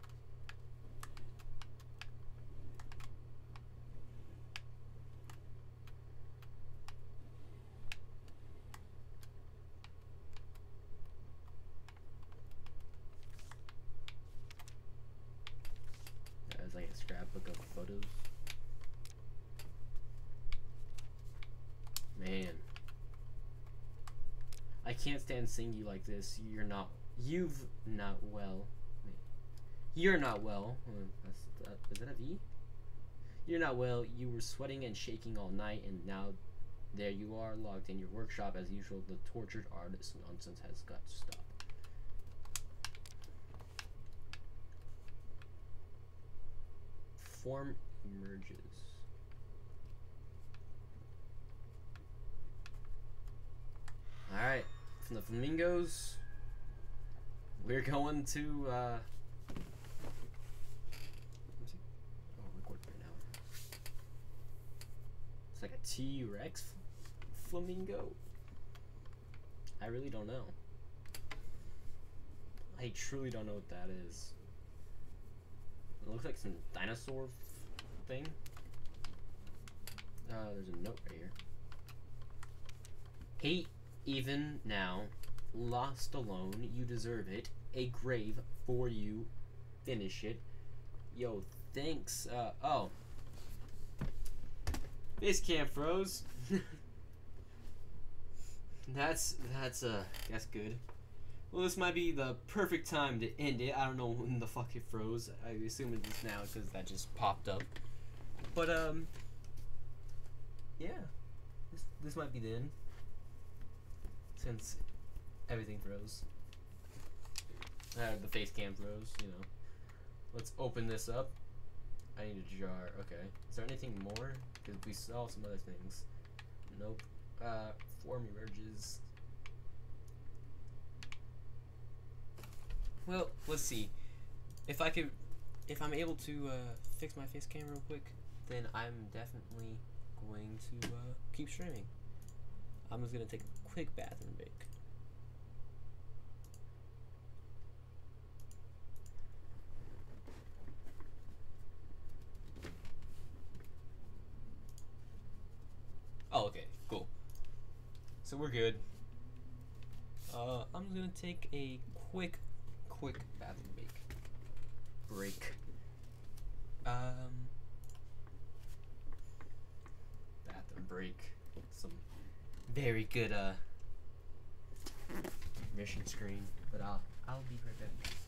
Yeah, it's like a scrapbook of photos. Man. I can't stand seeing you like this. You're not. You've not well. You're not well. Uh, is that a V? You're not well. You were sweating and shaking all night, and now there you are, locked in your workshop as usual. The tortured artist nonsense has got to stop. Form emerges. Alright, from the flamingos, we're going to, uh. Oh, record right now. It's like a T Rex flamingo? I really don't know. I truly don't know what that is. It looks like some dinosaur thing. Uh, there's a note right here. Hate even now, lost alone, you deserve it. A grave for you. Finish it. Yo, thanks. Uh, oh. Face cam froze. that's that's uh that's good. Well, this might be the perfect time to end it. I don't know when the fuck it froze. I assume it's now because that just popped up. But um, yeah, this this might be the end since everything froze. Uh, the face cam froze. You know. Let's open this up. I need a jar. Okay. Is there anything more? Because we saw some other things. Nope. Uh, form emerges. Well, let's see. If I could, if I'm able to uh, fix my face cam real quick, then I'm definitely going to uh, keep streaming. I'm just gonna take quick bathroom break. Oh, okay, cool. So we're good. Uh, I'm gonna take a quick, quick bathroom break. Break. Um. Bathroom break. Some very good uh mission screen, but I'll I'll be right back.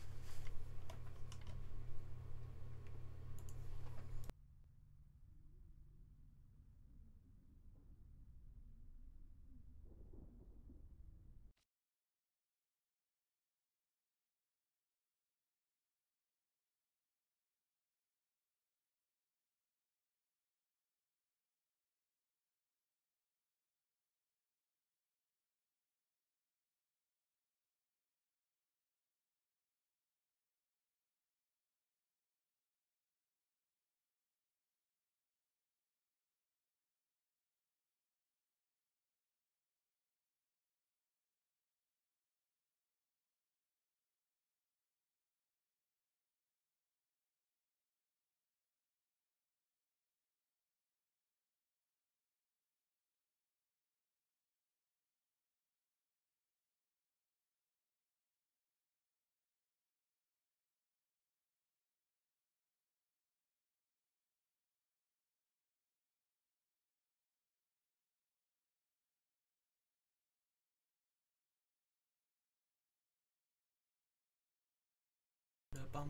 Boom.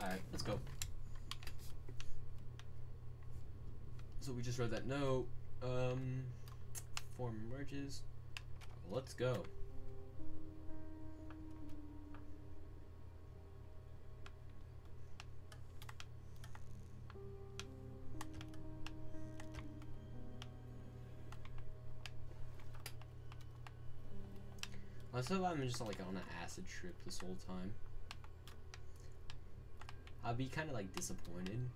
Alright, let's go. So we just read that note. Um, form emerges. Let's go. Let's hope I'm just like on an acid trip this whole time. I'll be kind of like disappointed.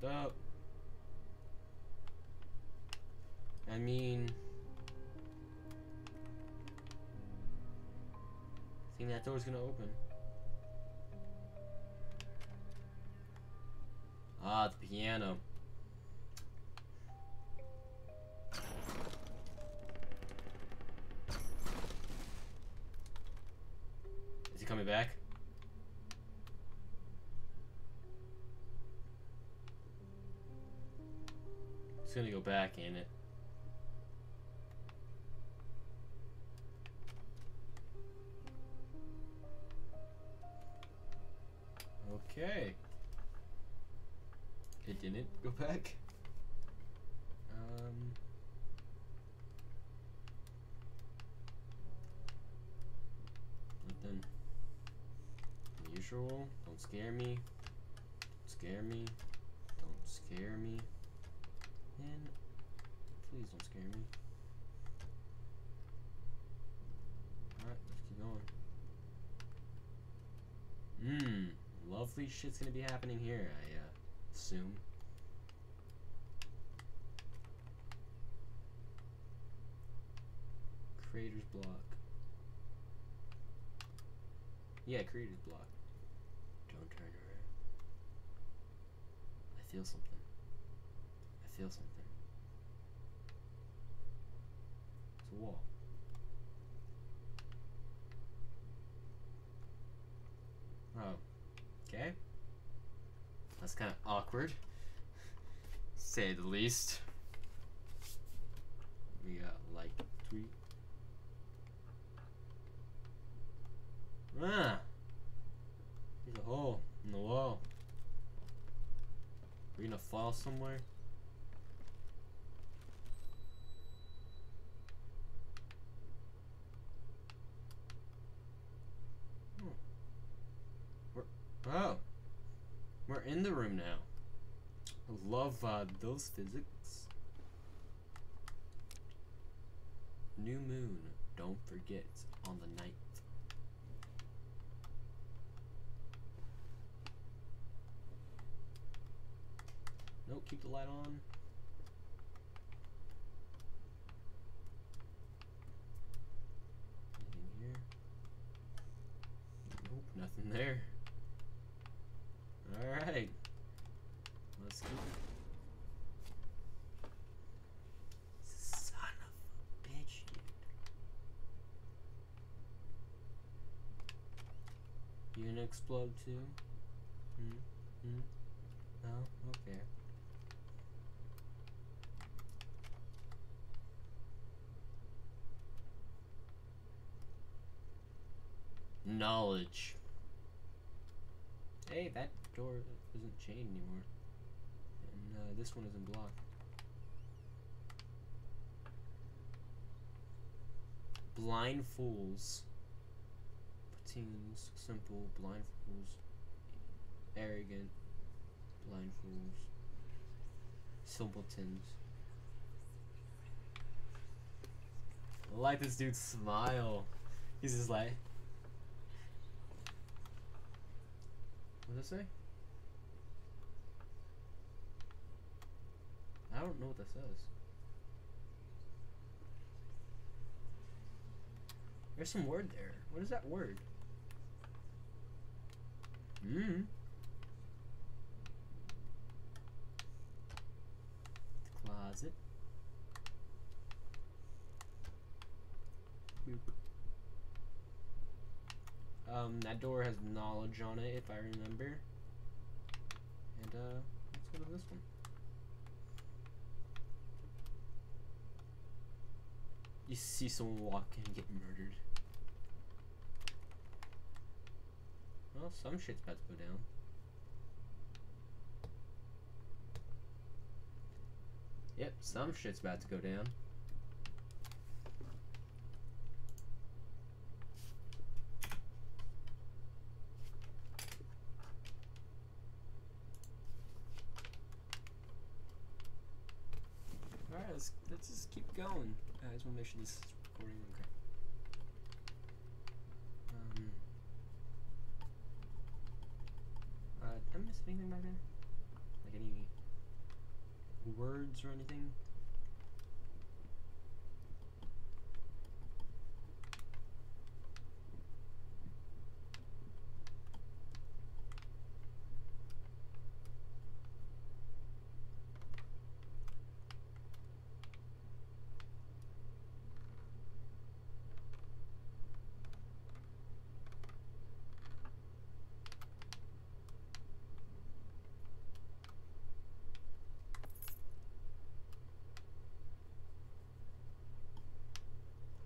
Blocked up. I mean, I think that door's gonna open. Ah, the piano. He's gonna go back, ain't it? Okay. It didn't go back. Um. Nothing. Usual. Don't scare me. Don't scare me. Don't scare me. Don't scare me. Alright, let's keep going. Mmm. Lovely shit's gonna be happening here, I uh, assume. Creator's block. Yeah, creator's block. Don't turn around. I feel something. I feel something. Wall. Oh. Okay. That's kind of awkward. Say the least. We got like three. Ah! There's a hole in the wall. We're gonna fall somewhere. Hmm. We're, oh! We're in the room now. Love uh, those physics. New moon, don't forget, on the ninth. Nope, keep the light on. Anything here? Nope, nothing there. Alright. Let's keep it. Son of a bitch, dude. You gonna explode too? Hmm? Hmm? No? Okay. Knowledge. Hey, that door isn't chained anymore. And uh, this one isn't blocked. Blind fools. Platoons, simple, blind fools. Arrogant, blind fools. Simpletons. Like this dude's smile. He's just like. What does it say? I don't know what that says. There's some word there. What is that word? Hmm. Closet. Um, that door has knowledge on it, if I remember. And, uh, let's go to this one. You see someone walk and get murdered. Well, some shit's about to go down. Yep, some shit's about to go down. Alright, let's, let's just keep going. I just want to make sure this is recording okay. Um, uh, did I miss anything back there? Like any words or anything?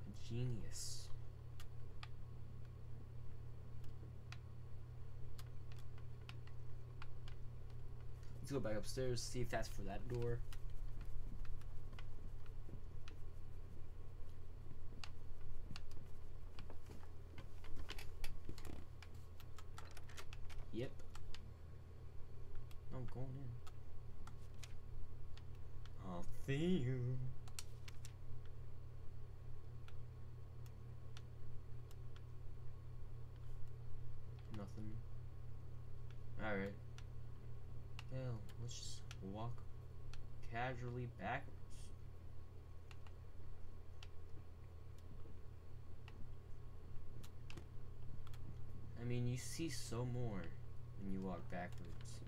A genius. Let's go back upstairs, see if that's for that door. Yep. I'm going in. I'll see you. Nothing. Alright. Hell, let's just walk backwards. I mean, you see so more when you walk backwards.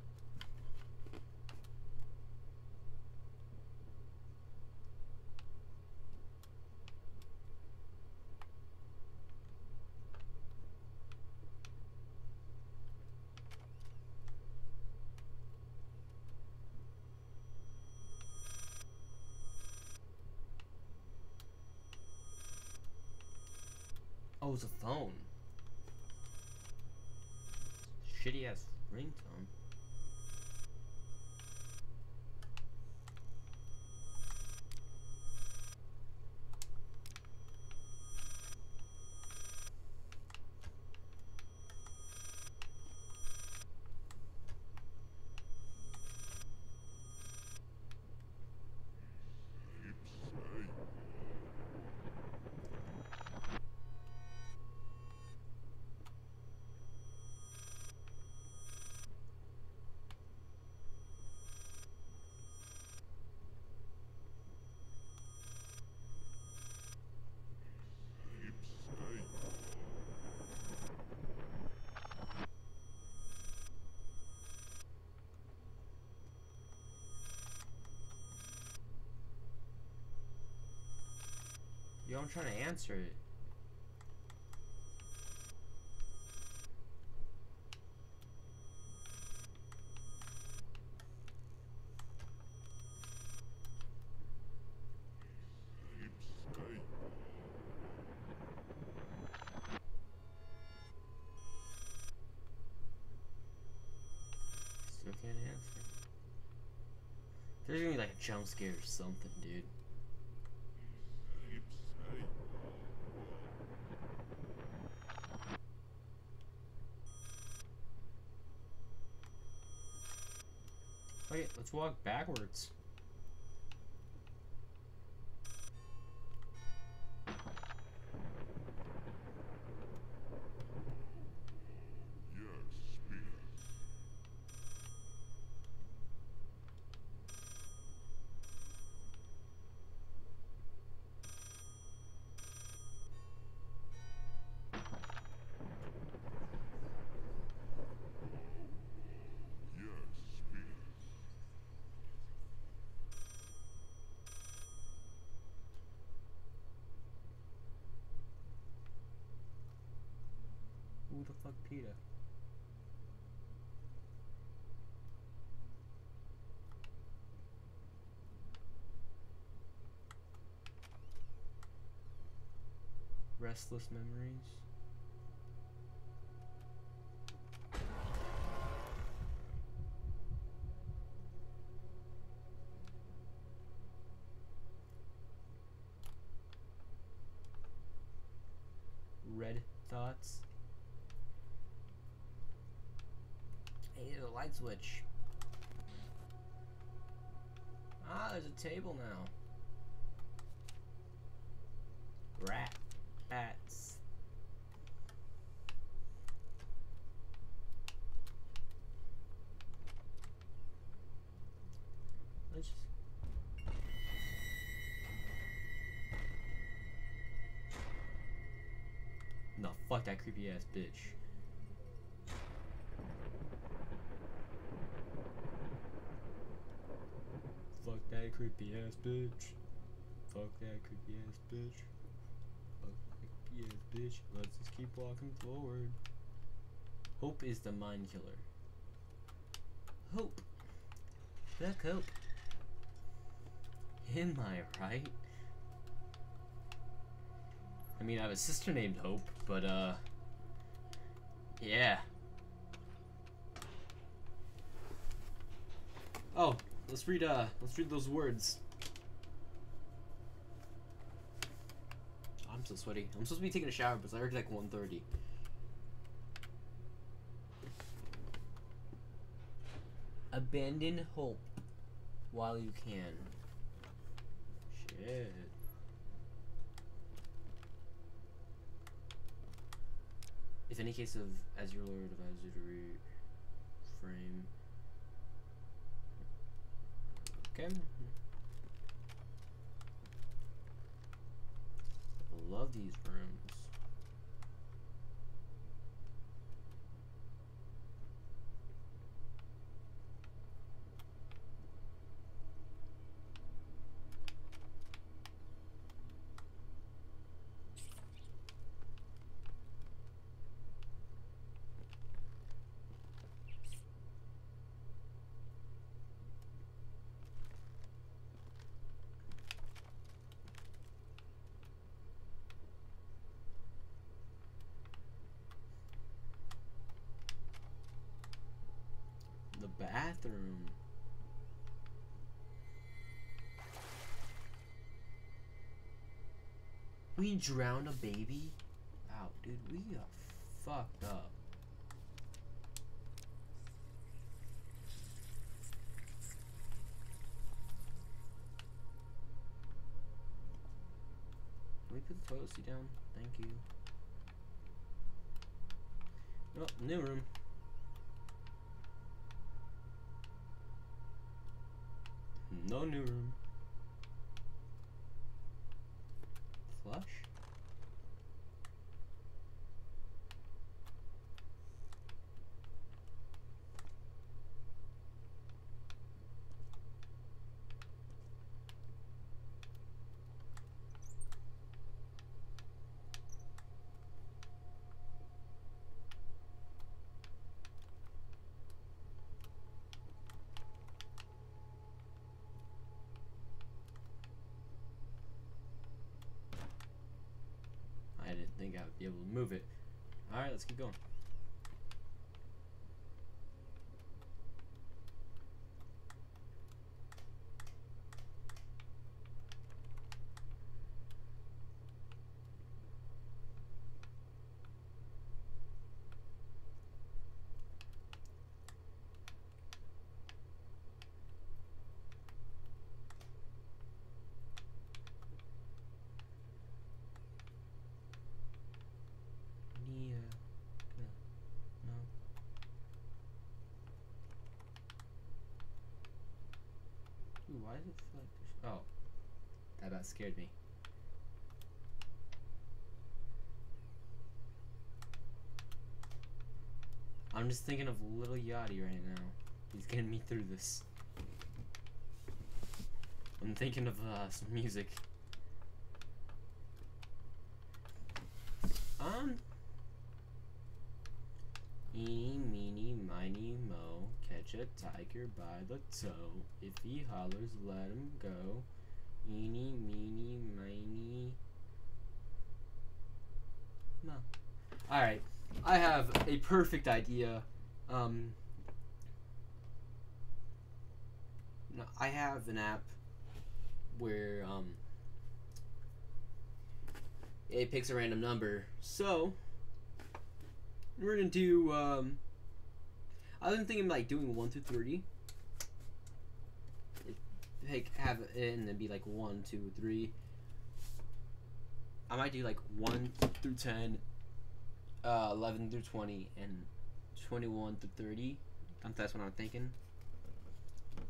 It's a phone. Shitty ass ringtone. Yo, I'm trying to answer it. Still can't answer. There's gonna be like a jump scare or something, dude. Okay, let's walk backwards. The fuck Peter? Restless memories. Red thoughts. Hey, the switch. Ah, there's a table now. Rat. Rats. Let's just. No, fuck that creepy ass bitch. Fuck that creepy ass bitch. Fuck that creepy ass bitch. Fuck that creepy ass bitch. Let's just keep walking forward. Hope is the mind killer. Hope. Fuck hope. Am I right? I mean, I have a sister named Hope, but, uh. Yeah. Oh, let's read, uh, let's read those words. I'm so sweaty. I'm supposed to be taking a shower, but it's already like 1.30. Abandon hope while you can. Shit. If any case of as your lord advise you Okay. Love these rooms. The bathroom. We drowned a baby? Wow, dude, we are fucked up. Can we put the toilet seat down? Thank you. Oh, new room. No new room. Flush? I didn't think I would be able to move it. Alright, let's keep going. Nia. No. No. Ooh, why does it feel like there's. Oh. That about scared me. I'm just thinking of Lil Yachty right now. He's getting me through this. I'm thinking of uh, some music. Um, Eeny, meeny, miny, mo. A tiger by the toe. If he hollers, let him go. Eeny, meeny, miny. No. Alright. I have a perfect idea. Um. No, I have an app where um it picks a random number. So we're gonna do um I've been thinking like doing one through thirty. Like have it and then be like one, two, three. I might do like one through ten, uh, eleven through twenty, and twenty-one through thirty. That's what I'm thinking.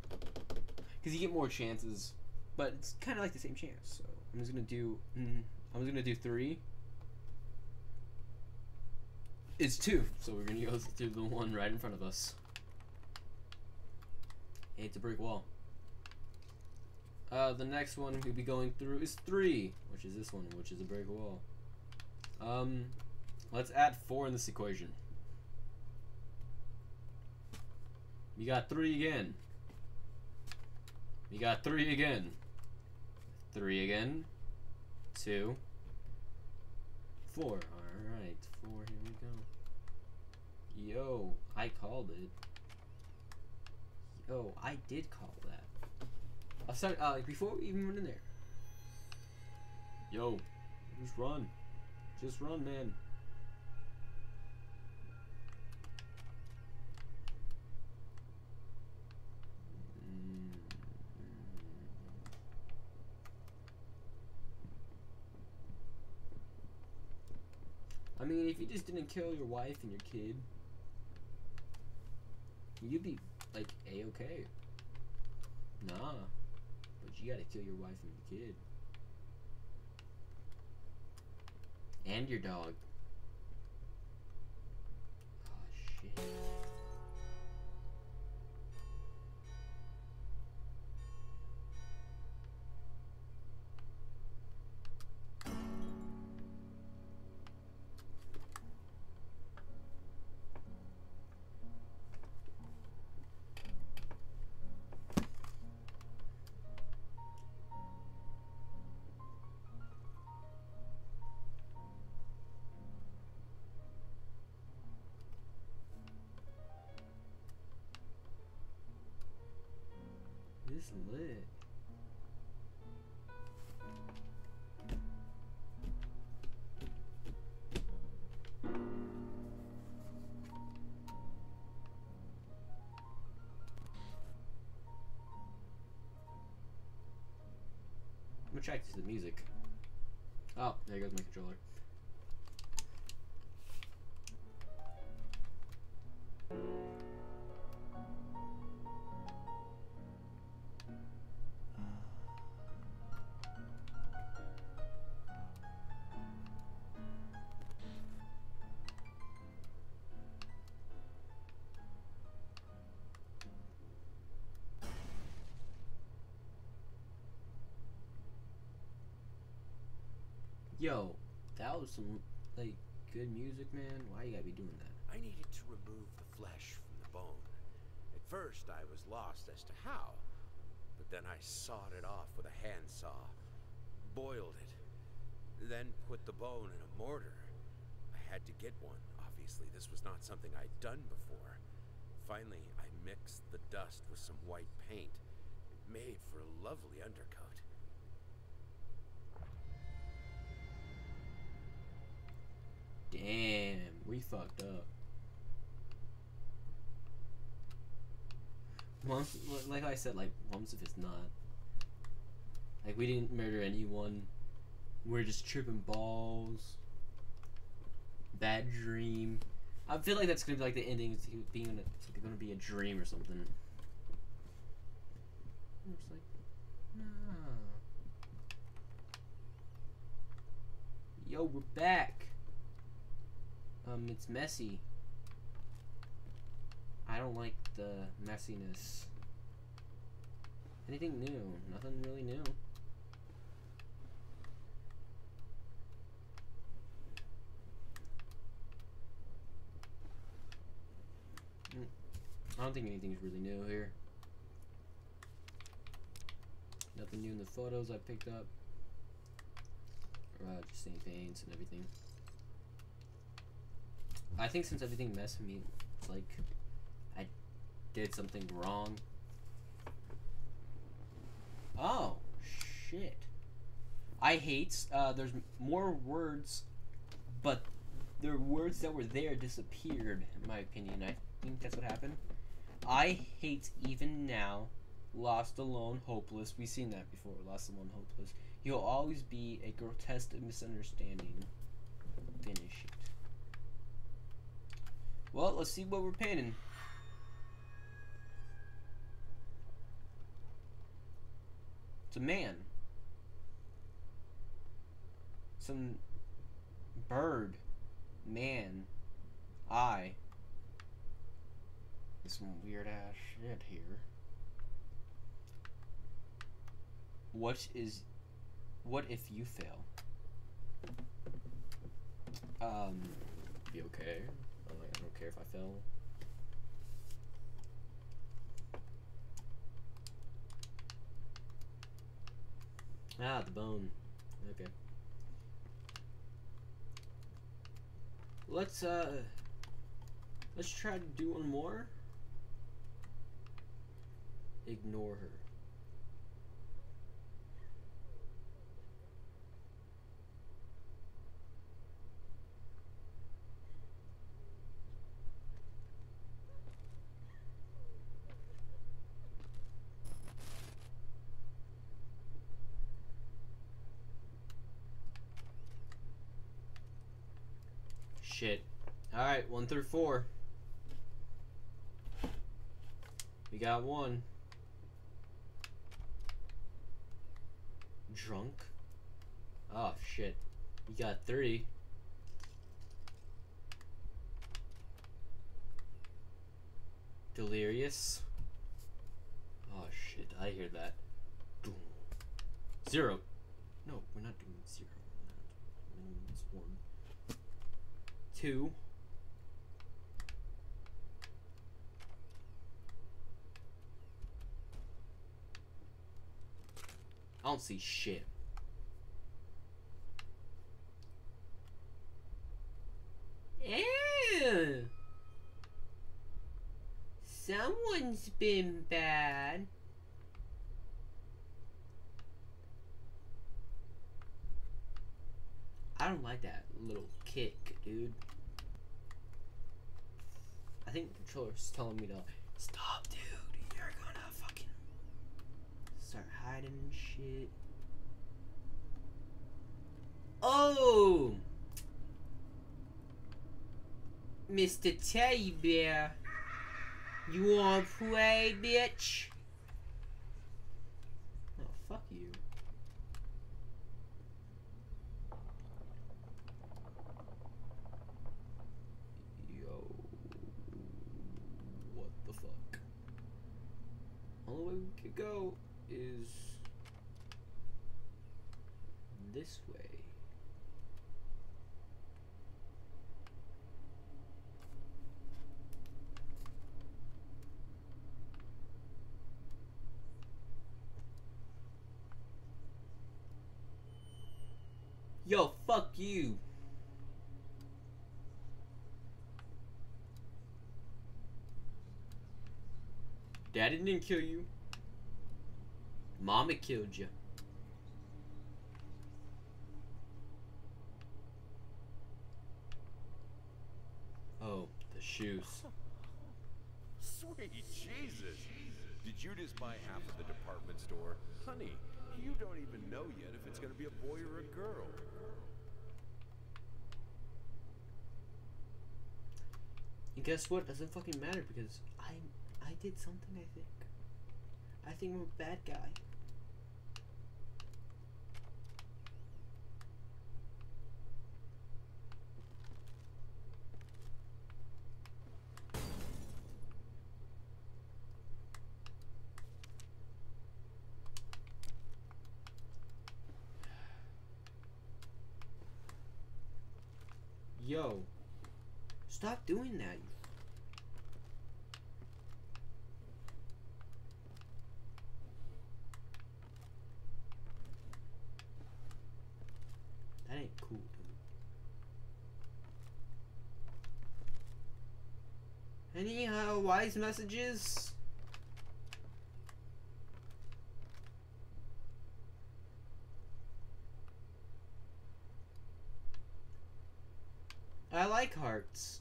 Because you get more chances, but it's kind of like the same chance. So I'm just gonna do. Mm, I'm just gonna do three. It's two, so we're gonna go through the one right in front of us. It's a brick wall. Uh, the next one we'll be going through is three, which is this one, which is a brick wall. Um, let's add four in this equation. We got three again. We got three again. Three again. Two. Four. Alright, four, here we go. Yo, I called it. Yo, I did call that. I'll start, uh, like, before we even went in there. Yo, just run. Just run, man. If you just didn't kill your wife and your kid, you'd be like a okay. Nah, but you gotta kill your wife and your kid, and your dog. Oh shit. This lit. I'm attracted to the music. Oh, there goes my controller. Yo, that was some like good music, man. Why you gotta be doing that? I needed to remove the flesh from the bone. At first, I was lost as to how, but then I sawed it off with a handsaw, boiled it, then put the bone in a mortar. I had to get one. Obviously, this was not something I'd done before. Finally, I mixed the dust with some white paint. It made for a lovely undercoat. Damn, we fucked up. Once, like I said, like once if it's not. Like we didn't murder anyone. We're just tripping balls. Bad dream. I feel like that's gonna be like the ending. Is being it's like gonna be a dream or something. I'm just like. Yo, we're back. Um, it's messy. I don't like the messiness. Anything new? Nothing really new. I don't think anything's really new here. Nothing new in the photos I picked up. Uh, just same paints and everything. I think since everything messed with me, like I did something wrong. Oh shit! I hate. Uh, there's more words, but the words that were there disappeared. In my opinion, I think that's what happened. I hate even now. Lost alone, hopeless. We've seen that before. Lost alone, hopeless. You'll always be a grotesque misunderstanding. Finish. Well, let's see what we're painting. It's a man. Some bird. Man. Eye. Some weird ass shit here. What is. What if you fail? Um. Be okay. Don't care if I fail. Ah, the bone. Okay. Let's uh let's try to do one more. Ignore her. Shit. Alright, one through four. We got one. Drunk. Oh shit. We got three. Delirious. Oh shit, I hear that. Zero. No, we're not doing zero. Minimum is one. Two. I don't see shit. Ew. Someone's been bad. I don't like that little kick, dude. I think the controller's telling me to stop, dude. You're gonna fucking start hiding and shit. Oh, Mr. Teddy Bear, you wanna play, bitch? Oh, fuck you. Yo, what the fuck? Only way we could go is this way. Yo, fuck you. Daddy didn't kill you. Mama killed you. Oh, the shoes. Sweet Jesus! Did you just buy half of the department store? Honey, you don't even know yet if it's gonna be a boy or a girl. And guess what? Doesn't fucking matter because I I did something. I think. I think I'm a bad guy. Yo, stop doing that. you Any uh, wise messages? I like hearts.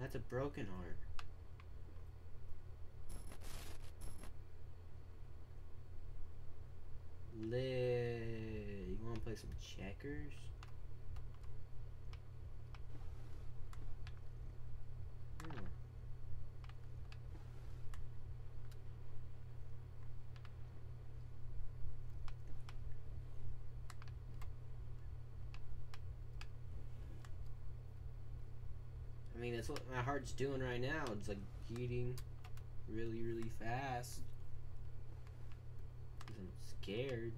That's a broken heart. Lit. You want to play some checkers? Hmm. I mean, that's what my heart's doing right now. It's like beating really, really fast. I'm scared.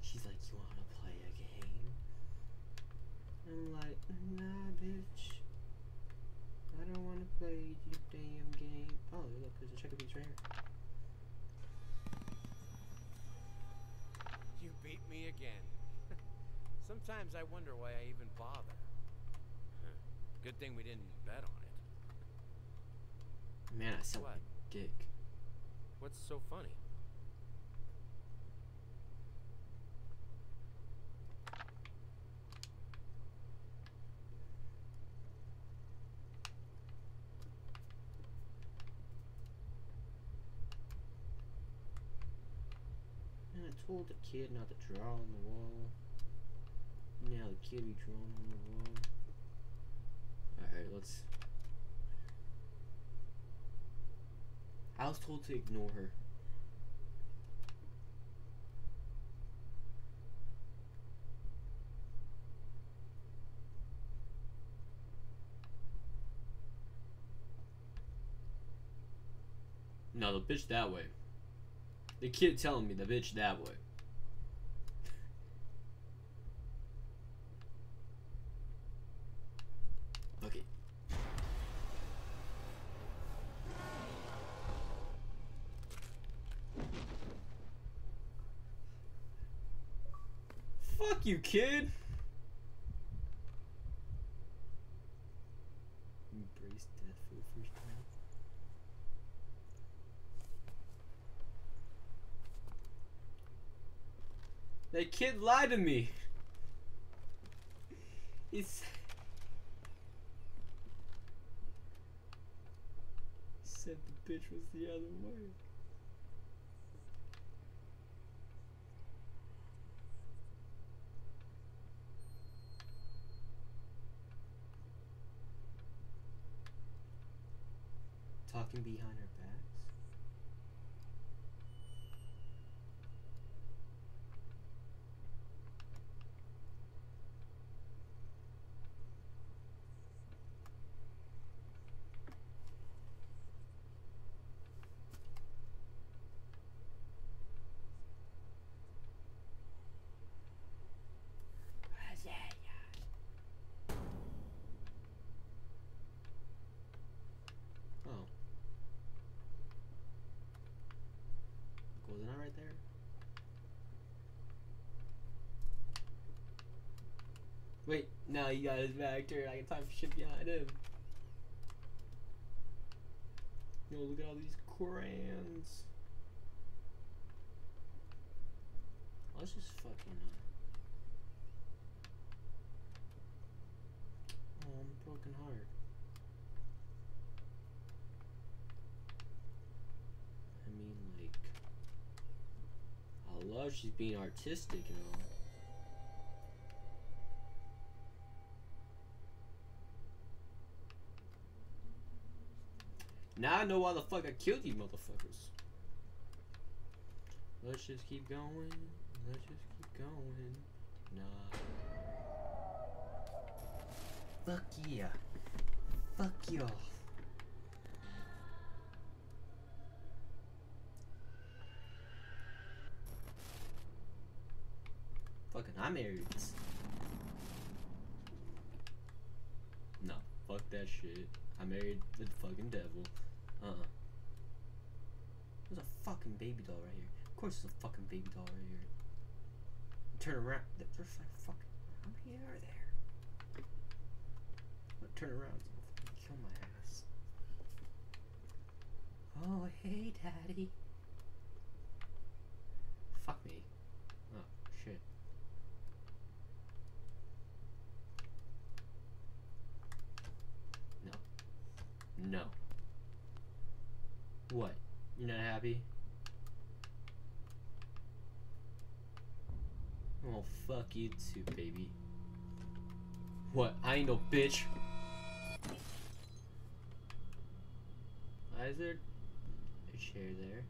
She's like, You wanna play a game? I'm like, Nah, bitch. I don't wanna play your damn game. Oh, look, there's a checker piece right here. You beat me again. Sometimes I wonder why I even bother. Good thing we didn't bet on it. Man, I sound What? like a dick. What's so funny? Man, I told the kid not to draw on the wall. Now the kid be drawing on the wall. Alright, let's. I was told to ignore her. No, the bitch that way. The kid telling me the bitch that way. Okay. Fuck you, kid. Embrace death for the first time. That kid lied to me. He's. He said the bitch was the other way. Talking behind our backs? Oh. Wasn't I right there? Wait, now he got his back turned. I can type shit behind him. Yo, look at all these crayons. Let's just fucking. Uh... Oh, I'm broken heart. I mean, like, I love she's being artistic and all. Now I know why the fuck I killed these motherfuckers. Let's just keep going. Let's just keep going. Nah. Fuck yeah. Fuck y'all. Fucking I'm Aries. No, fuck that shit. I married the fucking devil. Uh There's a fucking baby doll right here. Of course there's a fucking baby doll right here. Turn around. There's like fucking. How many are there? Turn around. Kill my ass. Oh, hey, daddy. Fuck me. Oh, shit. No. No. What? You're not happy? Oh, fuck you too, baby. What? I ain't no bitch. Why is there a chair there?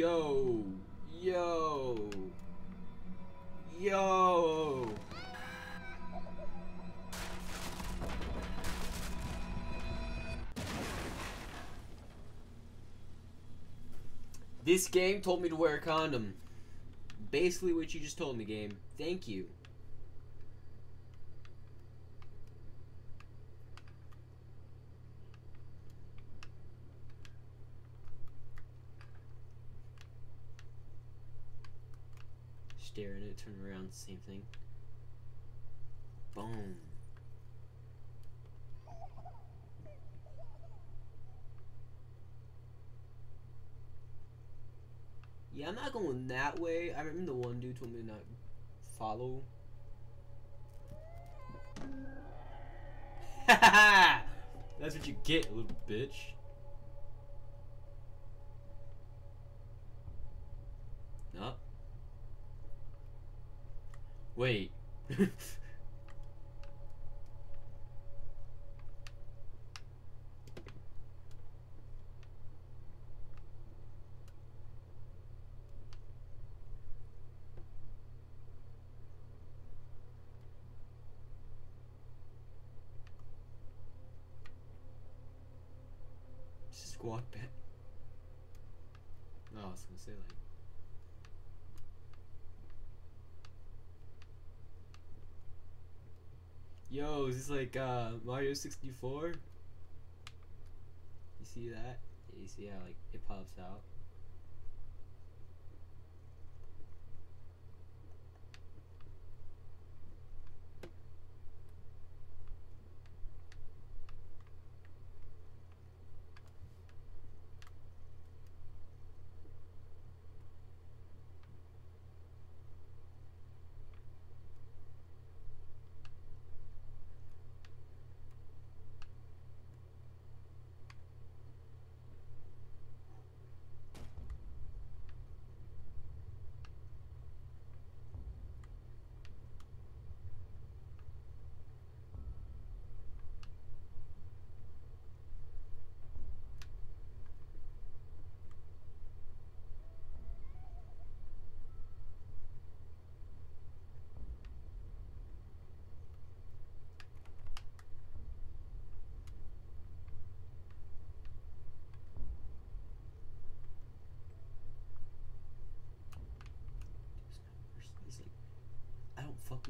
Yo, yo, yo. This game told me to wear a condom. Basically, what you just told me, game. Thank you. Stare at it, turn around, same thing. Boom. Yeah, I'm not going that way. I remember the one dude told me not to not follow. That's what you get, little bitch. No. Wait. Squad bet. Oh, I was gonna say like. Yo, is this like uh Mario 64? You see that? You see how like it pops out? He's like,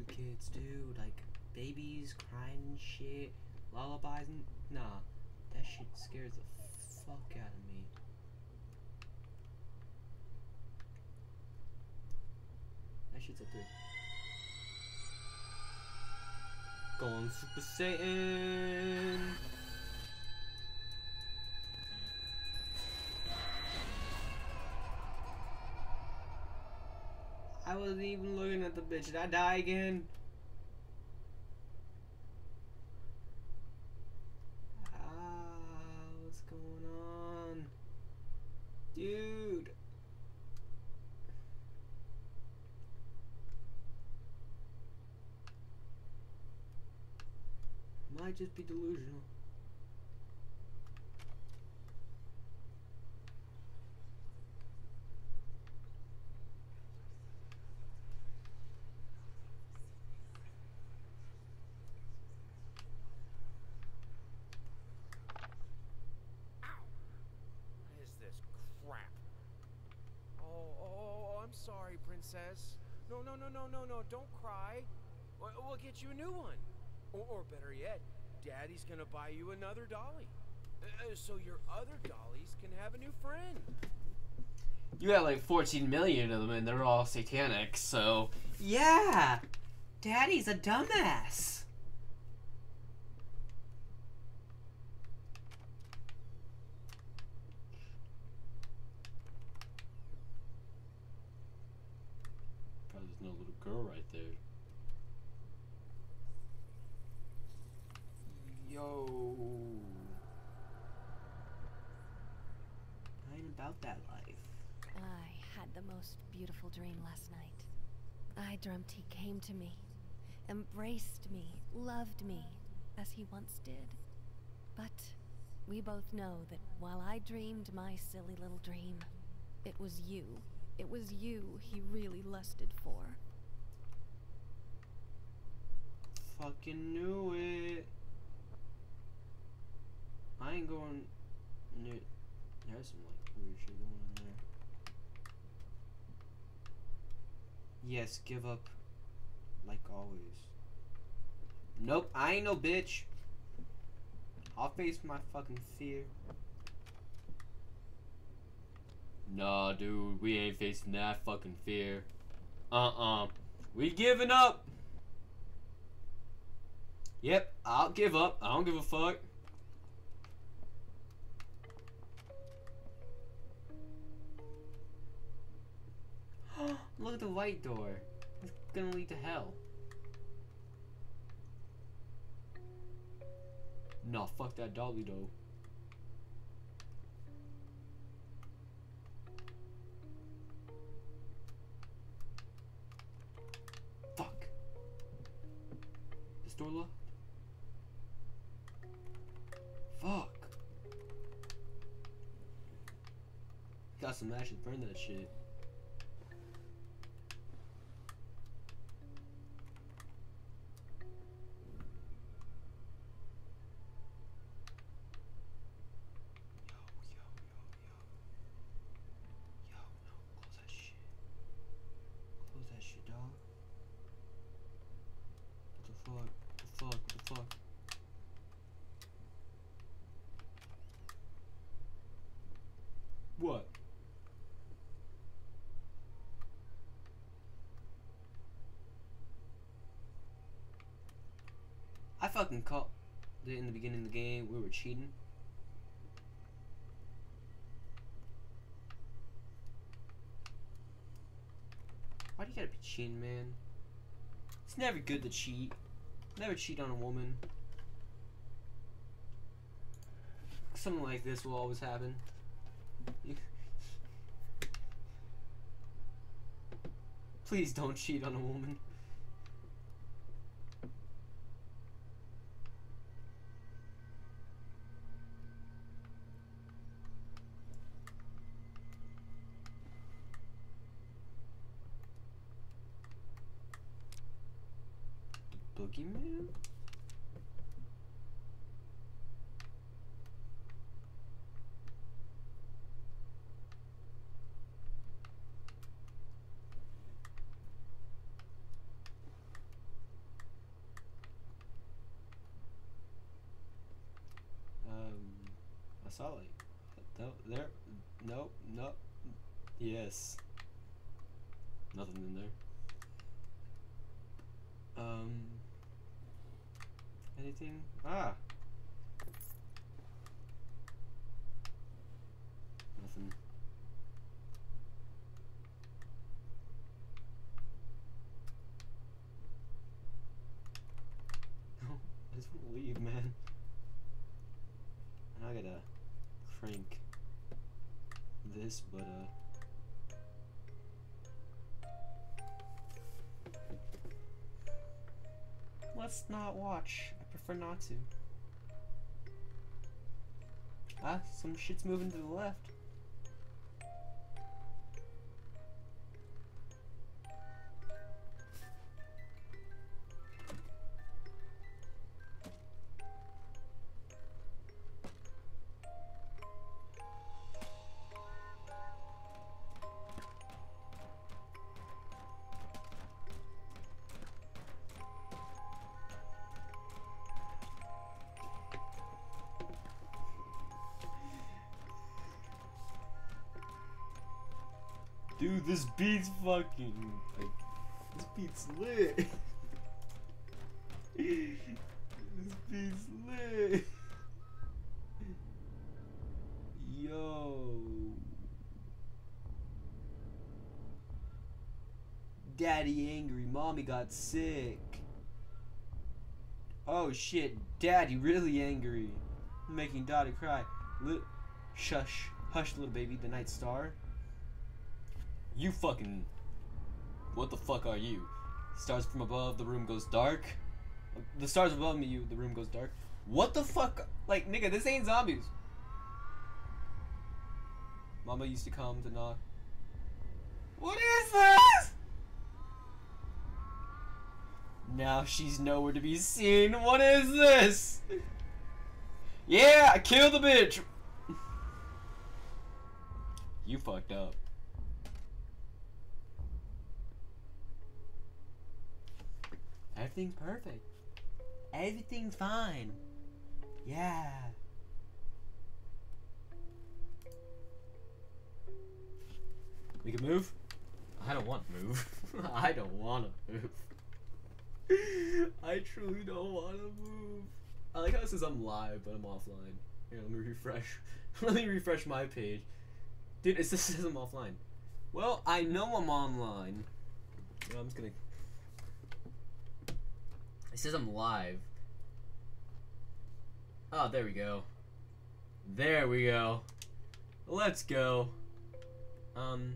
With kids, dude. Like babies crying shit, lullabies and nah, that shit scares the fuck out of me. That shit's up there. Going Super Saiyan. I wasn't even looking at the bitch. Did I die again? Ah, what's going on? Dude. Might just be delusional. Princess. No, no, no, no, no, no. Don't cry. We'll, we'll get you a new one. Or, or better yet, Daddy's gonna buy you another dolly. Uh, uh, so your other dollies can have a new friend. You got like 14 million of them, and they're all satanic. So yeah, Daddy's a dumbass. Probably there's no little girl right there. Yo. I ain't about that life. I had the most beautiful dream last night. I dreamt he came to me, embraced me, loved me, as he once did. But we both know that while I dreamed my silly little dream, it was you. It was you he really lusted for. Fucking knew it. I ain't going. There's some like weird shit going on there. Yes, give up. Like always. Nope, I ain't no bitch. I'll face my fucking fear. Nah, dude, we ain't facing that fucking fear. Uh-uh. We giving up. Yep, I'll give up. I don't give a fuck. Look at the white door. It's gonna lead to hell. Nah, fuck that dolly though. Fuck. This door locked? Fuck. Got some matches, burn that shit. Yo, yo, yo, yo. Yo, no, close that shit. Close that shit, dog. What the fuck? What the fuck? What the fuck? What? I fucking it in the beginning of the game. We were cheating. Why do you gotta be cheating, man? It's never good to cheat. Never cheat on a woman. Something like this will always happen. Please don't cheat on a woman. The boogeyman? Um, I saw like, no, there, nope, nope, yes, nothing in there. Um, anything? Ah, nothing. No, I just want to leave, man. And I gotta crank this, but uh. Let's not watch. I prefer not to. Ah, some shit's moving to the left. This beat's fucking like this beat's lit. this beat's lit. Yo. Daddy angry, mommy got sick. Oh shit, daddy really angry. Making Dottie cry. Li- Shush. Hush, little baby, the night star. You fucking. What the fuck are you? Stars from above, the room goes dark. The stars above me, you, the room goes dark. What the fuck? Like, nigga, this ain't zombies. Mama used to come to knock. What is this? Now she's nowhere to be seen. What is this? Yeah, I killed the bitch. You fucked up. Everything's perfect. Everything's fine. Yeah. We can move? I don't want to move. I don't want to move. I truly don't want to move. I like how it says I'm live, but I'm offline. Here, let me refresh. let me refresh my page. Dude, it says I'm offline. Well, I know I'm online. So I'm just gonna. It says I'm live. Oh, there we go. There we go. Let's go. Um.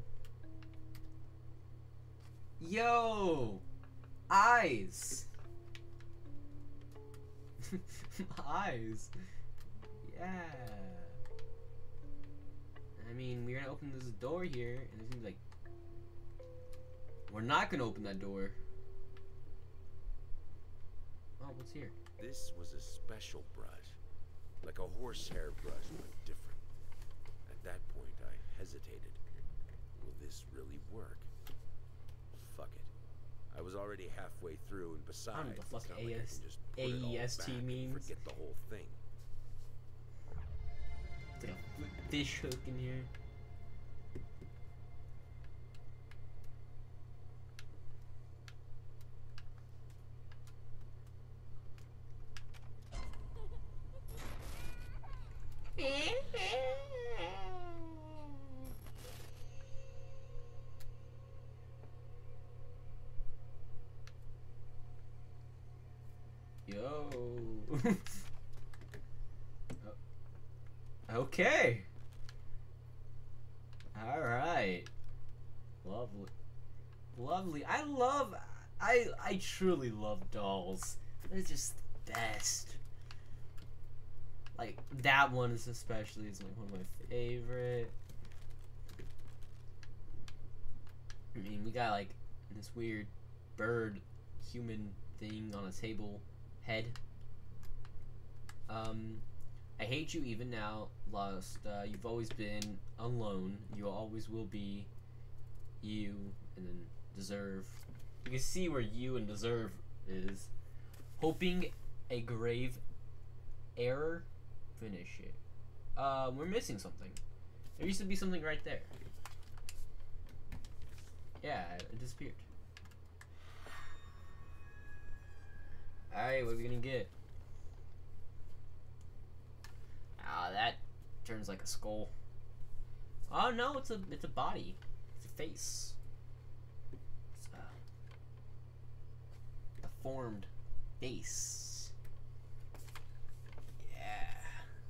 Yo! Eyes! Eyes. Yeah. I mean, we're gonna open this door here, and it seems like we're not gonna open that door. Oh, what's here? This was a special brush, like a horsehair brush, but different. At that point, I hesitated. Will this really work? Fuck it. I was already halfway through, and besides, know the it's fuck not like I can just put it all back and means. Forget the whole thing. Like a fish hook in here. Yo. Okay. All right. Lovely. Lovely. I love I I truly love dolls. They're just the best. Like that one is especially is like one of my favorite. I mean, we got like this weird bird human thing on a table head. Um, I hate you even now, Lost. Uh, you've always been alone. You always will be you, and then deserve. You can see where you and deserve is. Hoping a grave error. Finish it. Uh, we're missing something. There used to be something right there. Yeah, it disappeared. Alright, what are we gonna get? Ah, that turns like a skull. Oh no, it's a it's a body. It's a face. It's a deformed face. Yeah,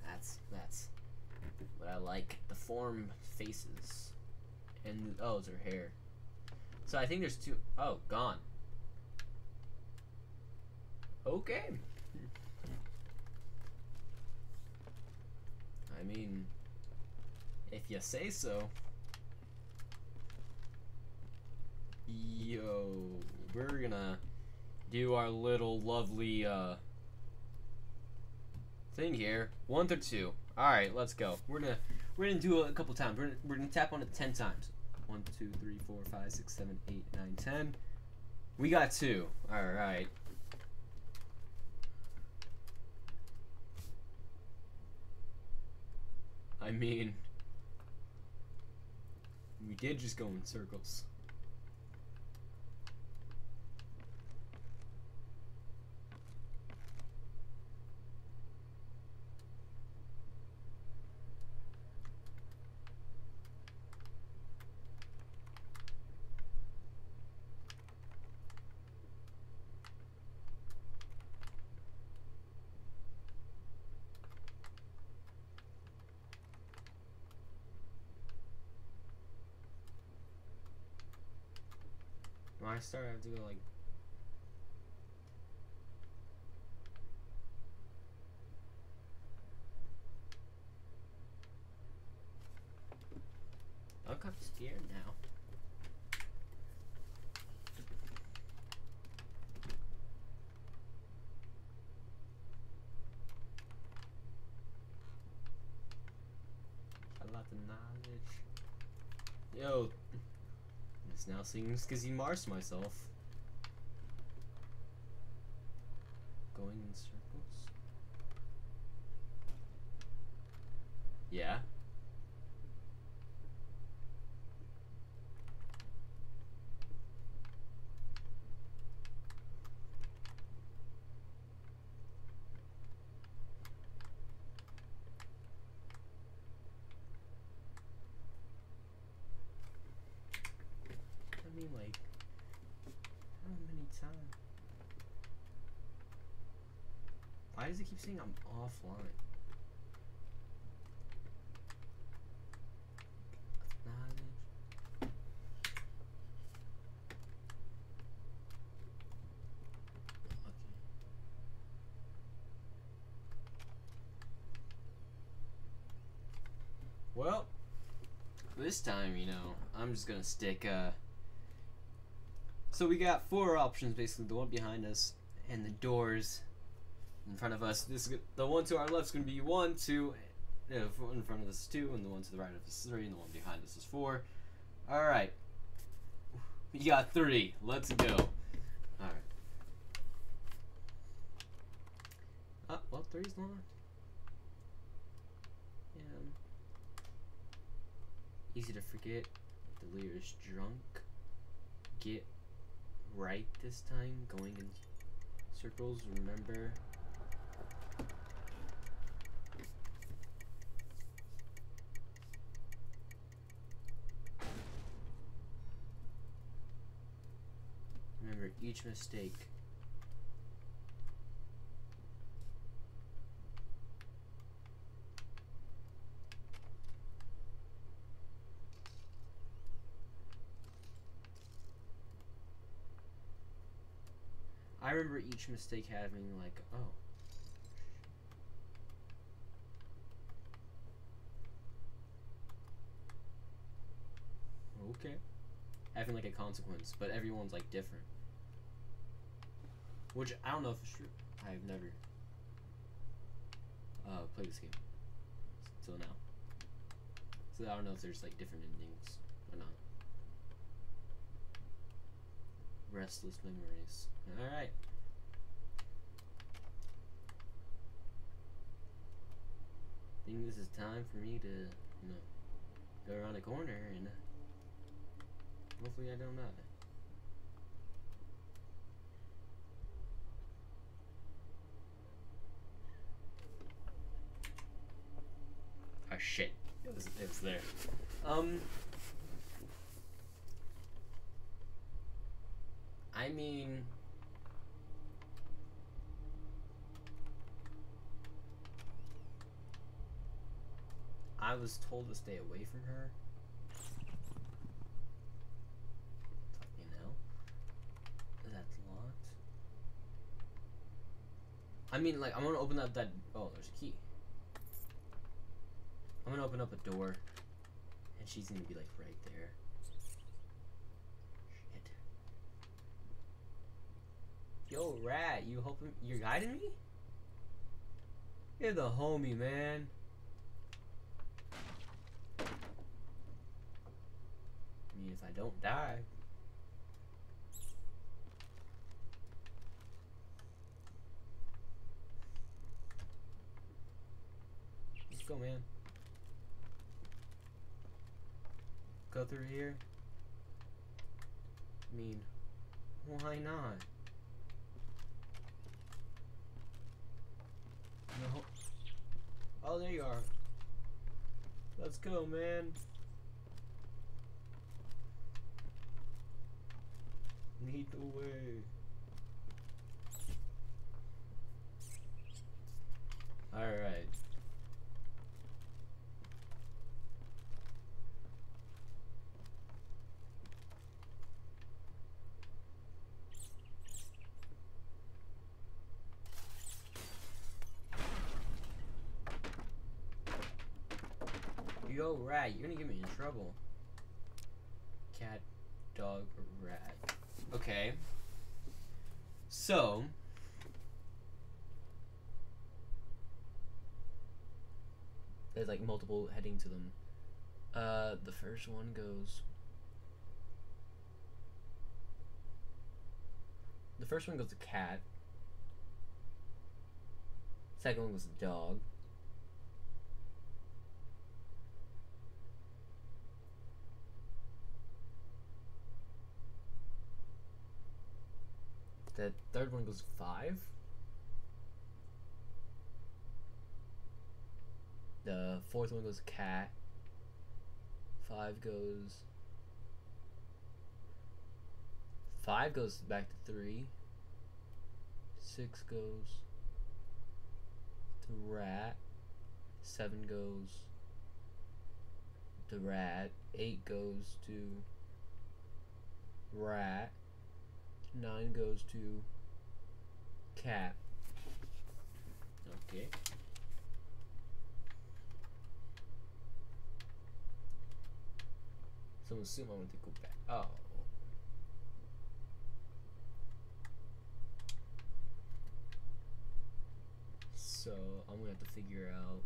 that's that's what I like. the form faces. And oh, it's her hair. So I think there's two oh, gone. Okay. I mean, if you say so. Yo, we're gonna do our little lovely uh thing here. One through two. All right, let's go. We're gonna we're gonna do it a couple times. We're gonna, we're gonna tap on it ten times. One, two, three, four, five, six, seven, eight, nine, ten. We got two. All right. I mean, We did just go in circles. I have to go like. I'm kind of scared now. A lot of knowledge. Yo, because he marsed myself. Going in circles? Yeah. I mean, like, how many times? Why does it keep saying I'm offline? Well, this time, you know, I'm just gonna stick, uh, so we got four options basically: the one behind us and the doors in front of us. This is the one to our left is going to be one, two, uh, in front of us is two, and the one to the right of us is three, and the one behind us is four. All right, we got three. Let's go. All right. Uh, well, three's locked. Yeah. Easy to forget. Delirious drunk. Get right this time, going in circles, remember. Each mistake. I remember each mistake having like, oh. Okay. Having like a consequence, but everyone's like different. Which I don't know if it's true. I've never uh, played this game till now. So I don't know if there's like different endings or not. Restless memories. Alright. I think this is time for me to, you know, go around the corner and uh, hopefully I don't die. Oh shit. It was, it was there. Um. I mean. I was told to stay away from her. You know? That's locked. I mean, like, I'm gonna open up that. Oh, there's a key. I'm gonna open up a door, and she's gonna be like right there. Shit. Yo, rat, you hoping you're guiding me? You're the homie, man. I mean, if I don't die. Let's go, man. Go through here? I mean, why not? No. Oh, there you are. Let's go, man. Lead the way. Alright. Yo, rat, you're gonna get me in trouble. Cat, dog, rat. Okay. So. There's like multiple heading to them. Uh, the first one goes. The first one goes to cat. Second one goes to dog. The third one goes five. The fourth one goes cat. Five goes. Five goes back to three. Six goes to rat. Seven goes to rat. Eight goes to rat. Nine goes to cat. Okay. So assume I want to go back. Oh. So I'm gonna have to figure out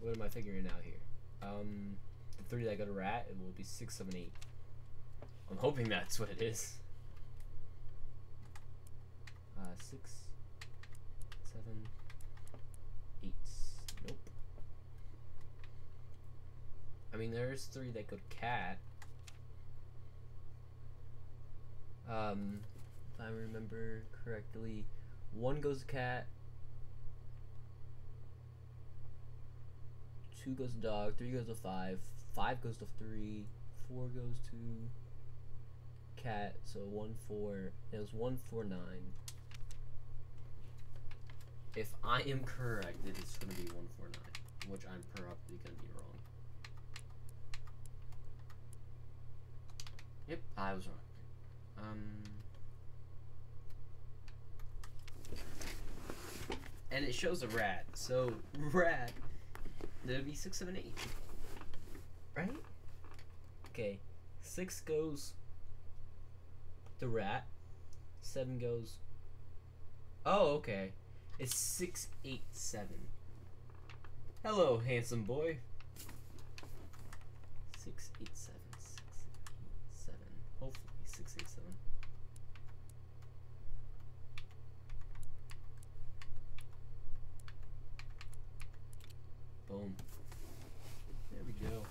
what am I figuring out here? Um, the three that go to rat, it will be six, seven, eight. I'm hoping that's what it is. Uh, six, seven, eight. Nope. I mean, there's three that to cat. Um, if I remember correctly, one goes cat. Two goes dog. Three goes to five. Five goes to three. Four goes to cat. So one four. It was one four nine. If I am correct, it is going to be one four nine, which I'm probably going to be wrong. Yep, I was wrong. Um, and it shows a rat. So rat, there'd be six, seven, eight, right? Okay, six goes the rat. Seven goes. Oh, okay. It's six, eight, seven. Hello, handsome boy. Six, eight, seven, six, eight, seven. Hopefully, six, eight, seven. Boom. There we go.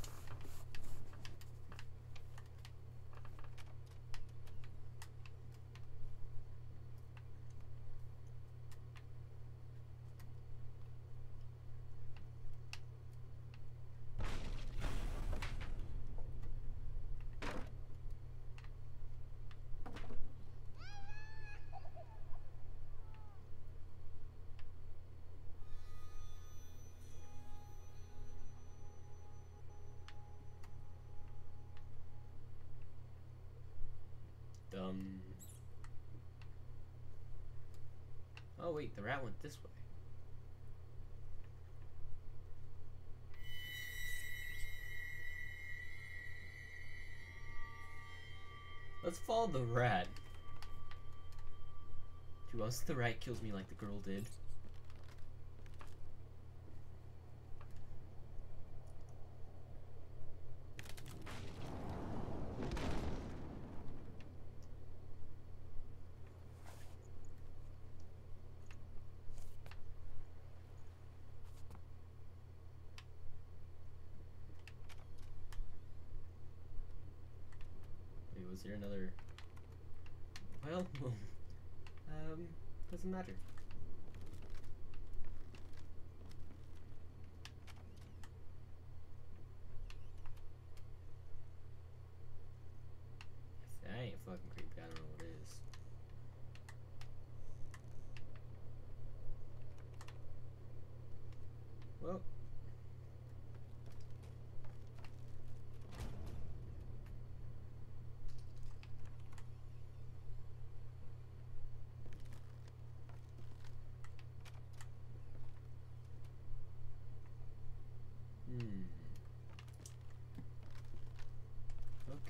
Um. Oh wait, the rat went this way. Let's follow the rat. To us, the rat kills me like the girl did.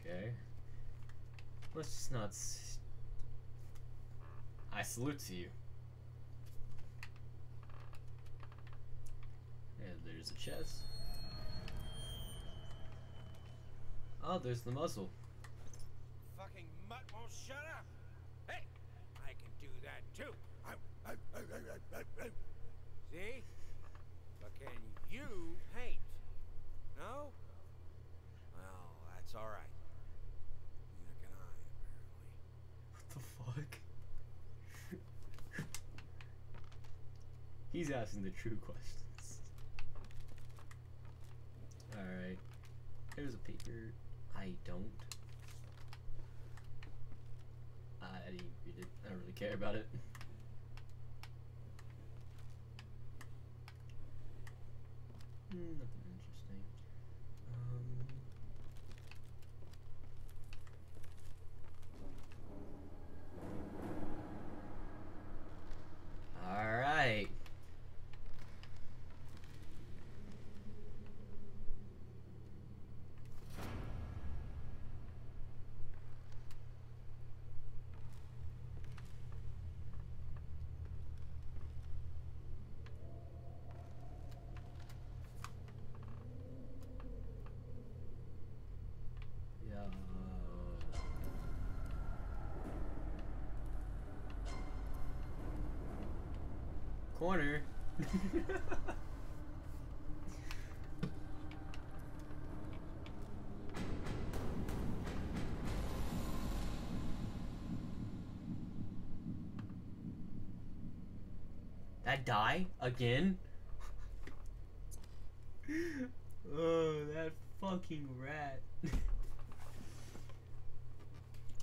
Okay. Let's just not. I salute to you. And there's a chest. Oh, there's the muzzle. Fucking mutt won't shut up. Hey, I can do that too. See? But can you paint? No? Well, that's all right. Neither can I, apparently. What the fuck? He's asking the true questions. Alright. Here's a paper. I don't. I. I don't really care about it. Hmm, nothing interesting. Um, all right. Yeah. Corner. that die again? oh, that fucking rat.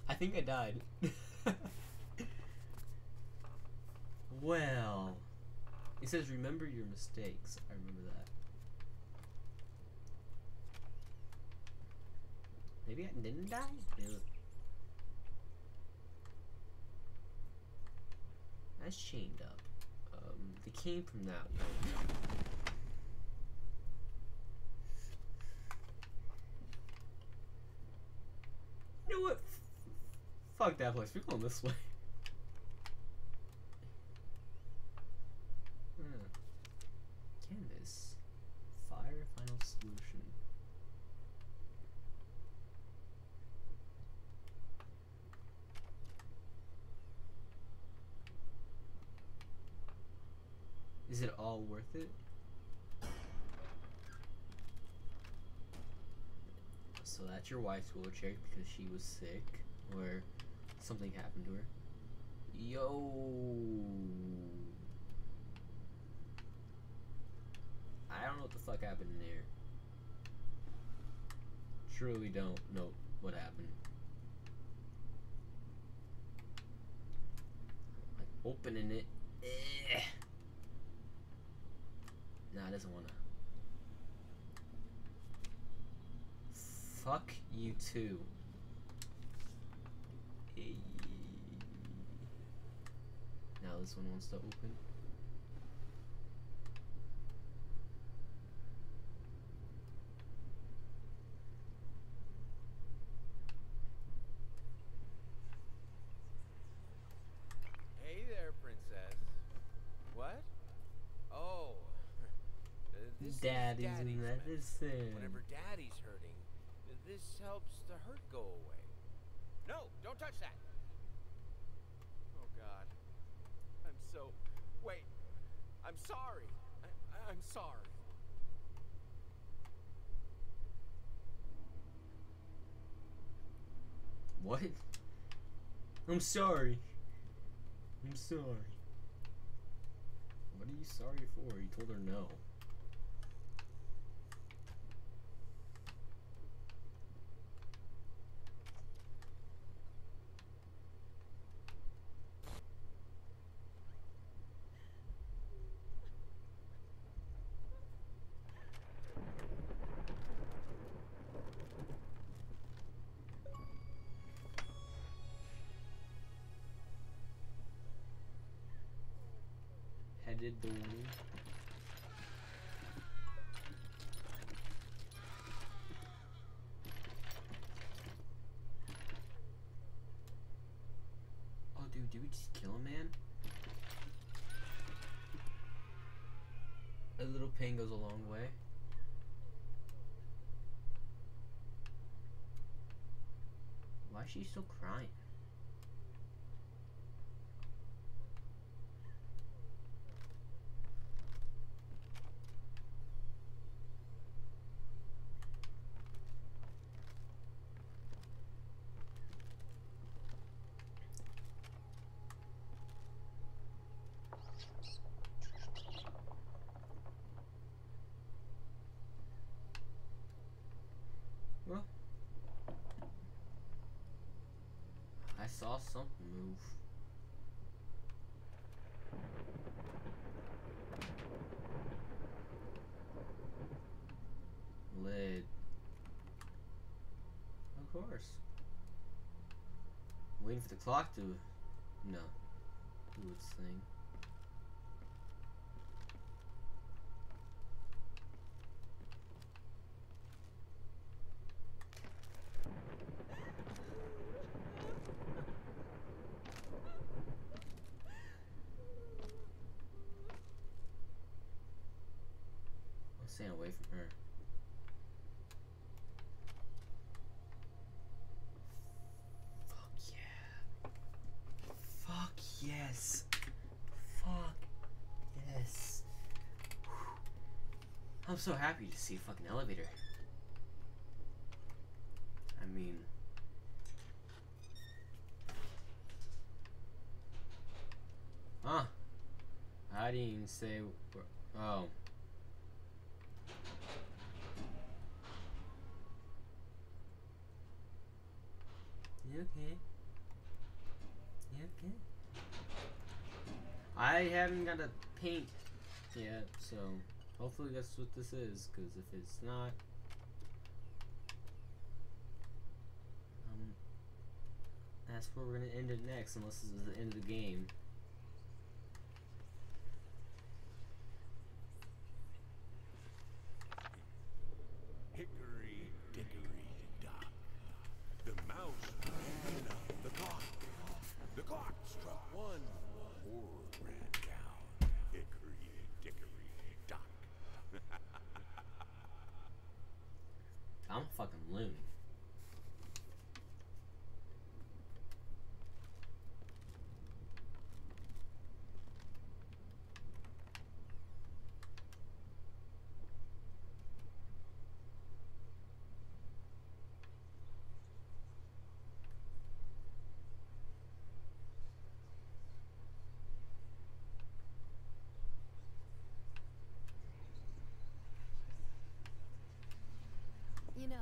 I think I died. well, says remember your mistakes. I remember that. Maybe I didn't die. Yeah. That's chained up. Um, they came from that one. You know what? F- Fuck that place. We're going this way. Hmm. Canvas. Fire final solution. Is it all worth it? So that's your wife's wheelchair because she was sick or something happened to her. Yo. I don't know what the fuck happened in there. Truly don't know what happened. Like opening it. Nah, it doesn't wanna. Fuck you too. Now this one wants to open. Hey there, princess. What? Oh. Uh, this Daddy's is daddy's medicine. Whenever daddy's hurting, this helps the hurt go away. No, don't touch that. Oh God. I'm so. Wait. I'm sorry. I, I- I'm sorry. What? I'm sorry. I'm sorry. What are you sorry for? You told her no. Headed the warning. Oh, dude, did we just kill a man? A little pain goes a long way. Why is she still crying? Well, I saw something move. Lid. Of course. Waiting for the clock to. No. Do its thing. I'm staying away from her. Fuck yeah. Fuck yes. Fuck yes. Whew. I'm so happy to see a fucking elevator. I mean, huh? I didn't even say. Oh. You okay? You okay? I haven't got a paint yet, so hopefully that's what this is. Because if it's not, um, that's where we're gonna end it next. Unless this is the end of the game. Hickory dickory dock. The mouse ran up the clock. The clock struck one. Horror ran down. Hickory dickory dock. I'm a fucking loon. You know,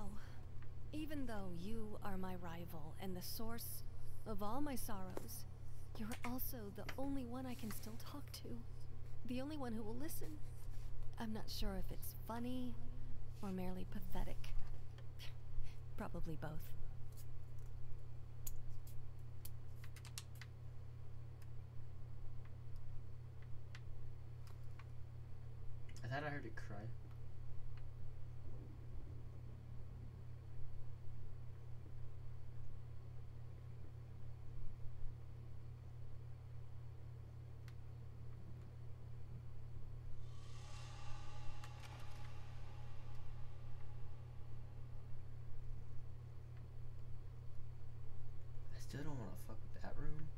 even though you are my rival and the source of all my sorrows, you're also the only one I can still talk to. The only one who will listen. I'm not sure if it's funny or merely pathetic. Probably both. I thought I heard it cry. I still don't want to fuck with that room.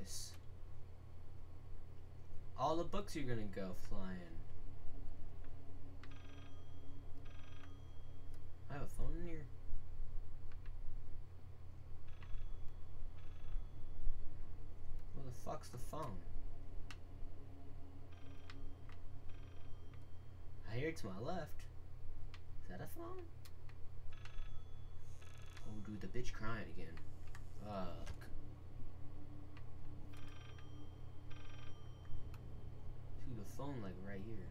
This? All the books are gonna go flying. I have a phone in here. Where the fuck's the phone? I hear it to my left. Is that a phone? Oh, dude, the bitch crying again. Fuck. Dude, the phone like right here.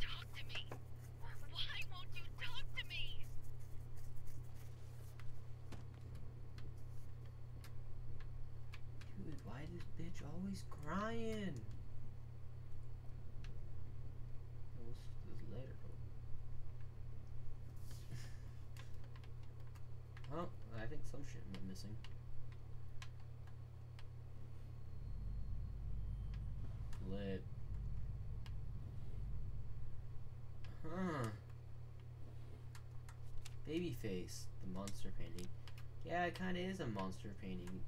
Talk to me. Why won't you talk to me? Dude, why this bitch always crying? Oh, What's this letter? oh, I think some shit went missing. Lit. Huh. Babyface, the monster painting. Yeah, it kinda is a monster painting.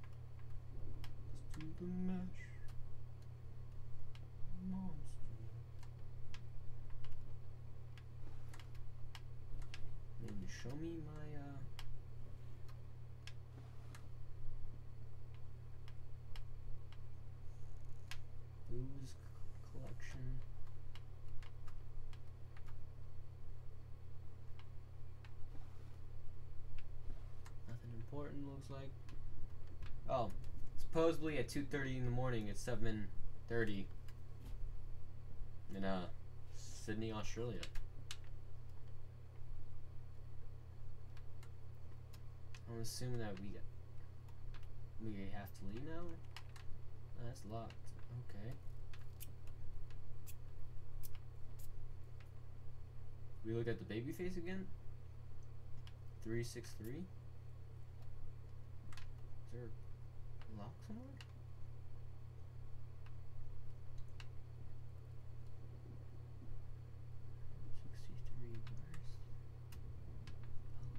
Let's do the match. Monster. Maybe show me my uh booze c- collection. Nothing important looks like. Oh, supposedly at 2.30 in the morning it's 7.30 in uh, Sydney, Australia. I'm assuming that we we have to leave now. Oh, that's locked. Okay. We look at the baby face again. Three six three. There a lock somewhere? Sixty three. Where's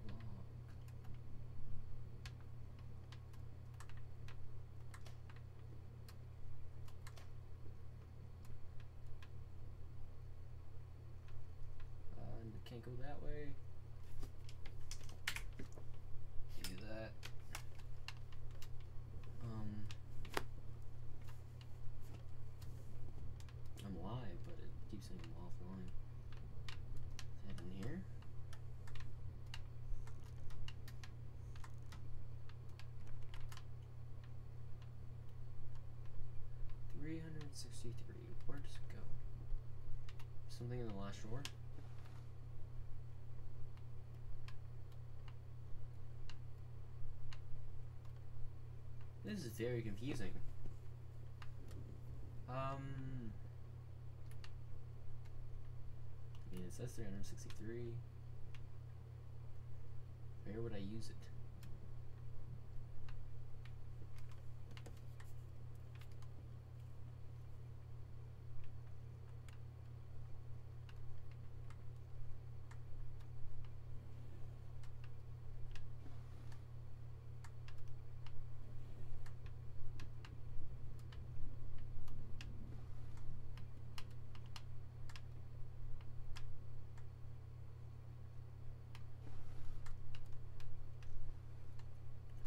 the lock? Uh, can't go that way. Do that. Um, I'm live, but it keeps saying I'm offline. Is that in here? Three hundred sixty-three. Where does it go? Something in the last drawer? This is very confusing. Um. I mean, it says 363. Where would I use it?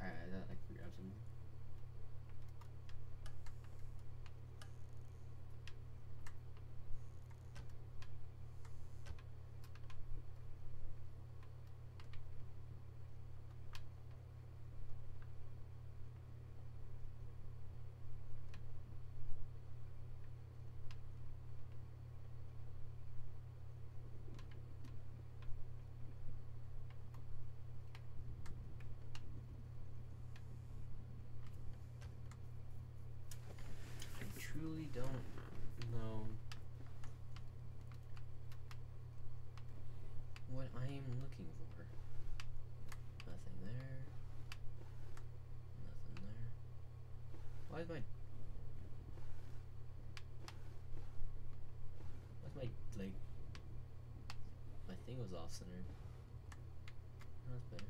Alright, I thought I could grab something. I truly don't know what I am looking for. Nothing there. Nothing there. Why is my like my thing was off centered. That's better.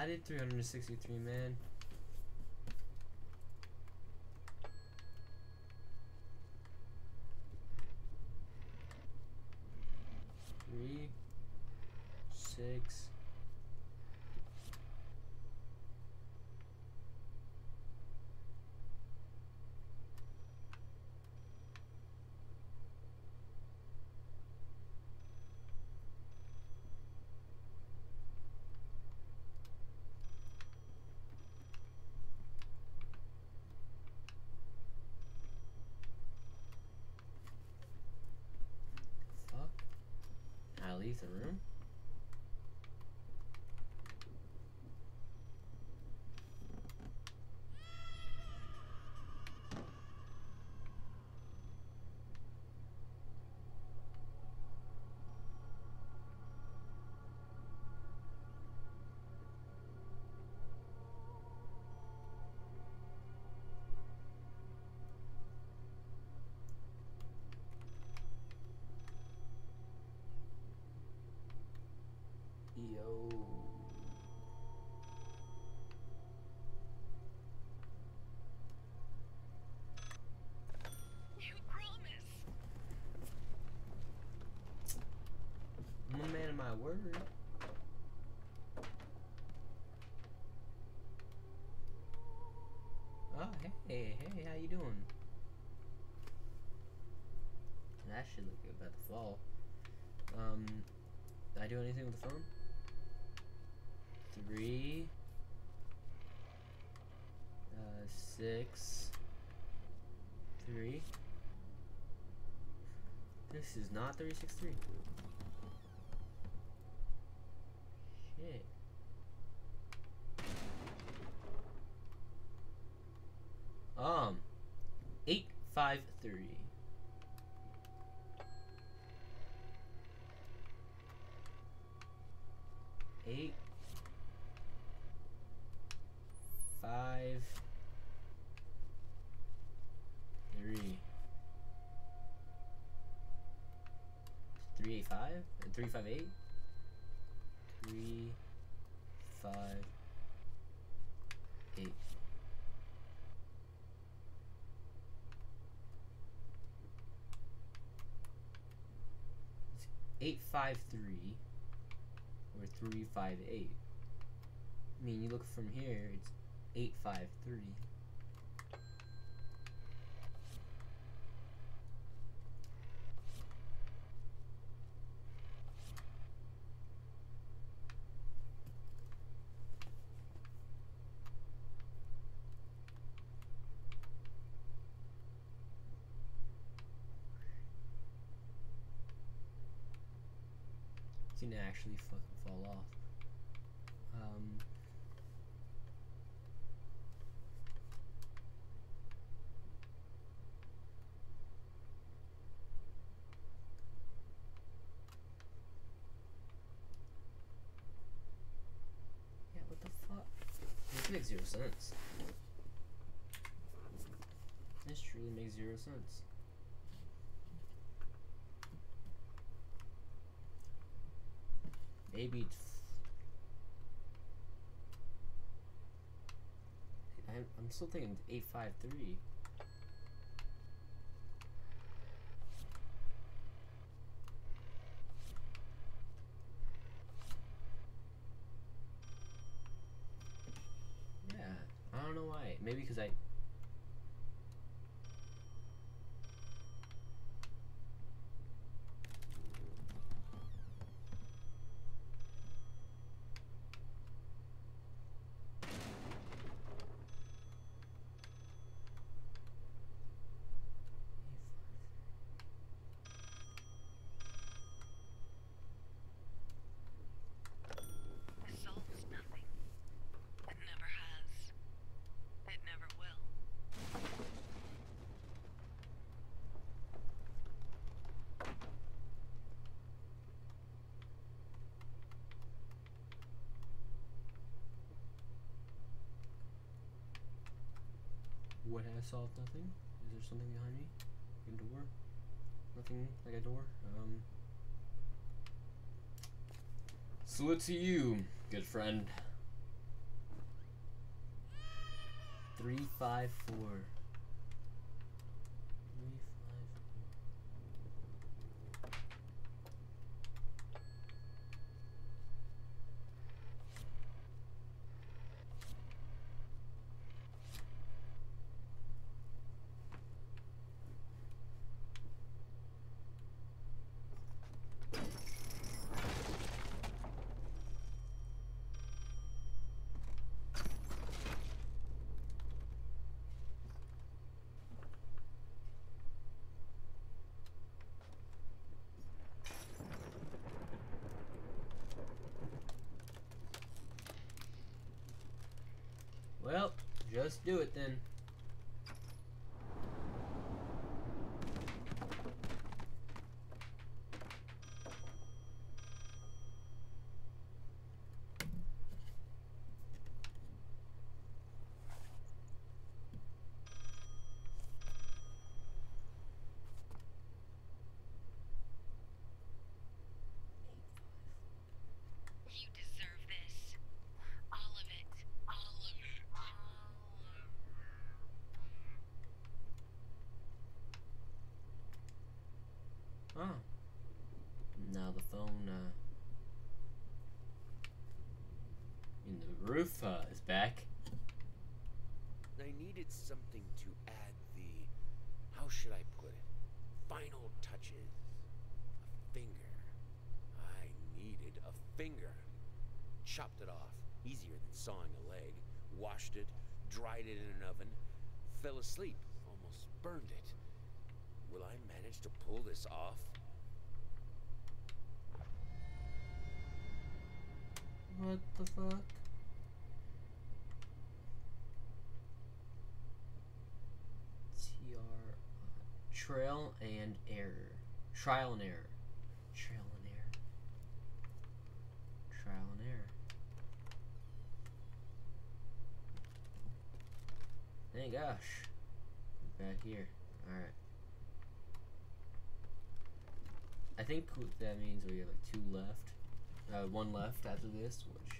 I did 363, man. Three, six. Fuck. I leave the room? Yo. You promise. I'm a man of my word. Oh, hey, hey, how you doing? That should look good about to fall. Um, did I do anything with the phone? Three. Uh, six. Three. This is not 363. Shit. Um, eight five three. Eight five three. Three eight five and three five eight. Three five eight. It's eight five three or three five eight. I mean, you look from here, it's eight five three. It's gonna actually fucking fall off. Um. Yeah, what the fuck? This makes zero sense. This truly makes zero sense. Maybe. I'm, still thinking 853. Yeah, I don't know why. Maybe because I. What has solved nothing? Is there something behind me? A door? Nothing like a door? Um. Salute to you, good friend. Three five four. Three five four. Well, just do it then. You deserve this. All of it. All of it. All of Oh. Now the phone, uh. Roof, uh, is back. I needed something to add the. How should I put it? Final touches. A finger. I needed a finger. Chopped it off. Easier than sawing a leg. Washed it. Dried it in an oven. Fell asleep. Almost burned it. Will I manage to pull this off? What the fuck? Trail and error. Trial and error. Trail and error. Trial and error. Thank gosh. Back here. Alright. I think that means we have like two left. Uh, one left after this, which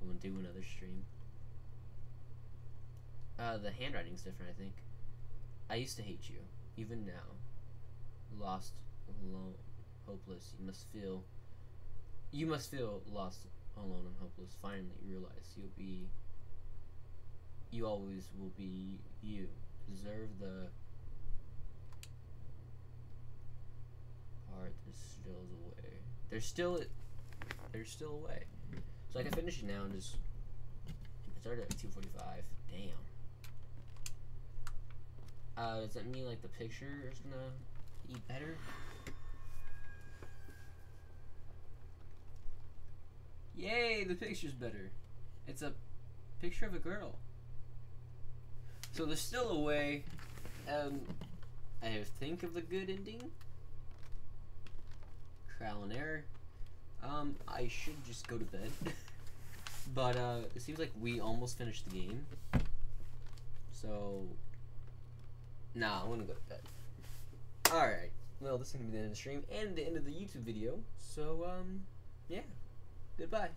I'm gonna do another stream. Uh, the handwriting's different, I think. I used to hate you, even now. Lost, alone, hopeless. You must feel. You must feel lost, alone, and hopeless. Finally, realize you'll be. You always will be you. Deserve the part that still is away. There's still it there's still a way. So I can finish it now and just. It started at two forty five. Damn. Uh, does that mean like the picture is gonna be better? Yay, the picture's better. It's a picture of a girl. So there's still a way. Um, I think of the good ending. Trial and error. Um, I should just go to bed. but uh, it seems like we almost finished the game. So, nah, I'm gonna go to bed. Alright. Well, this is gonna be the end of the stream and the end of the YouTube video. So, um, yeah. Goodbye.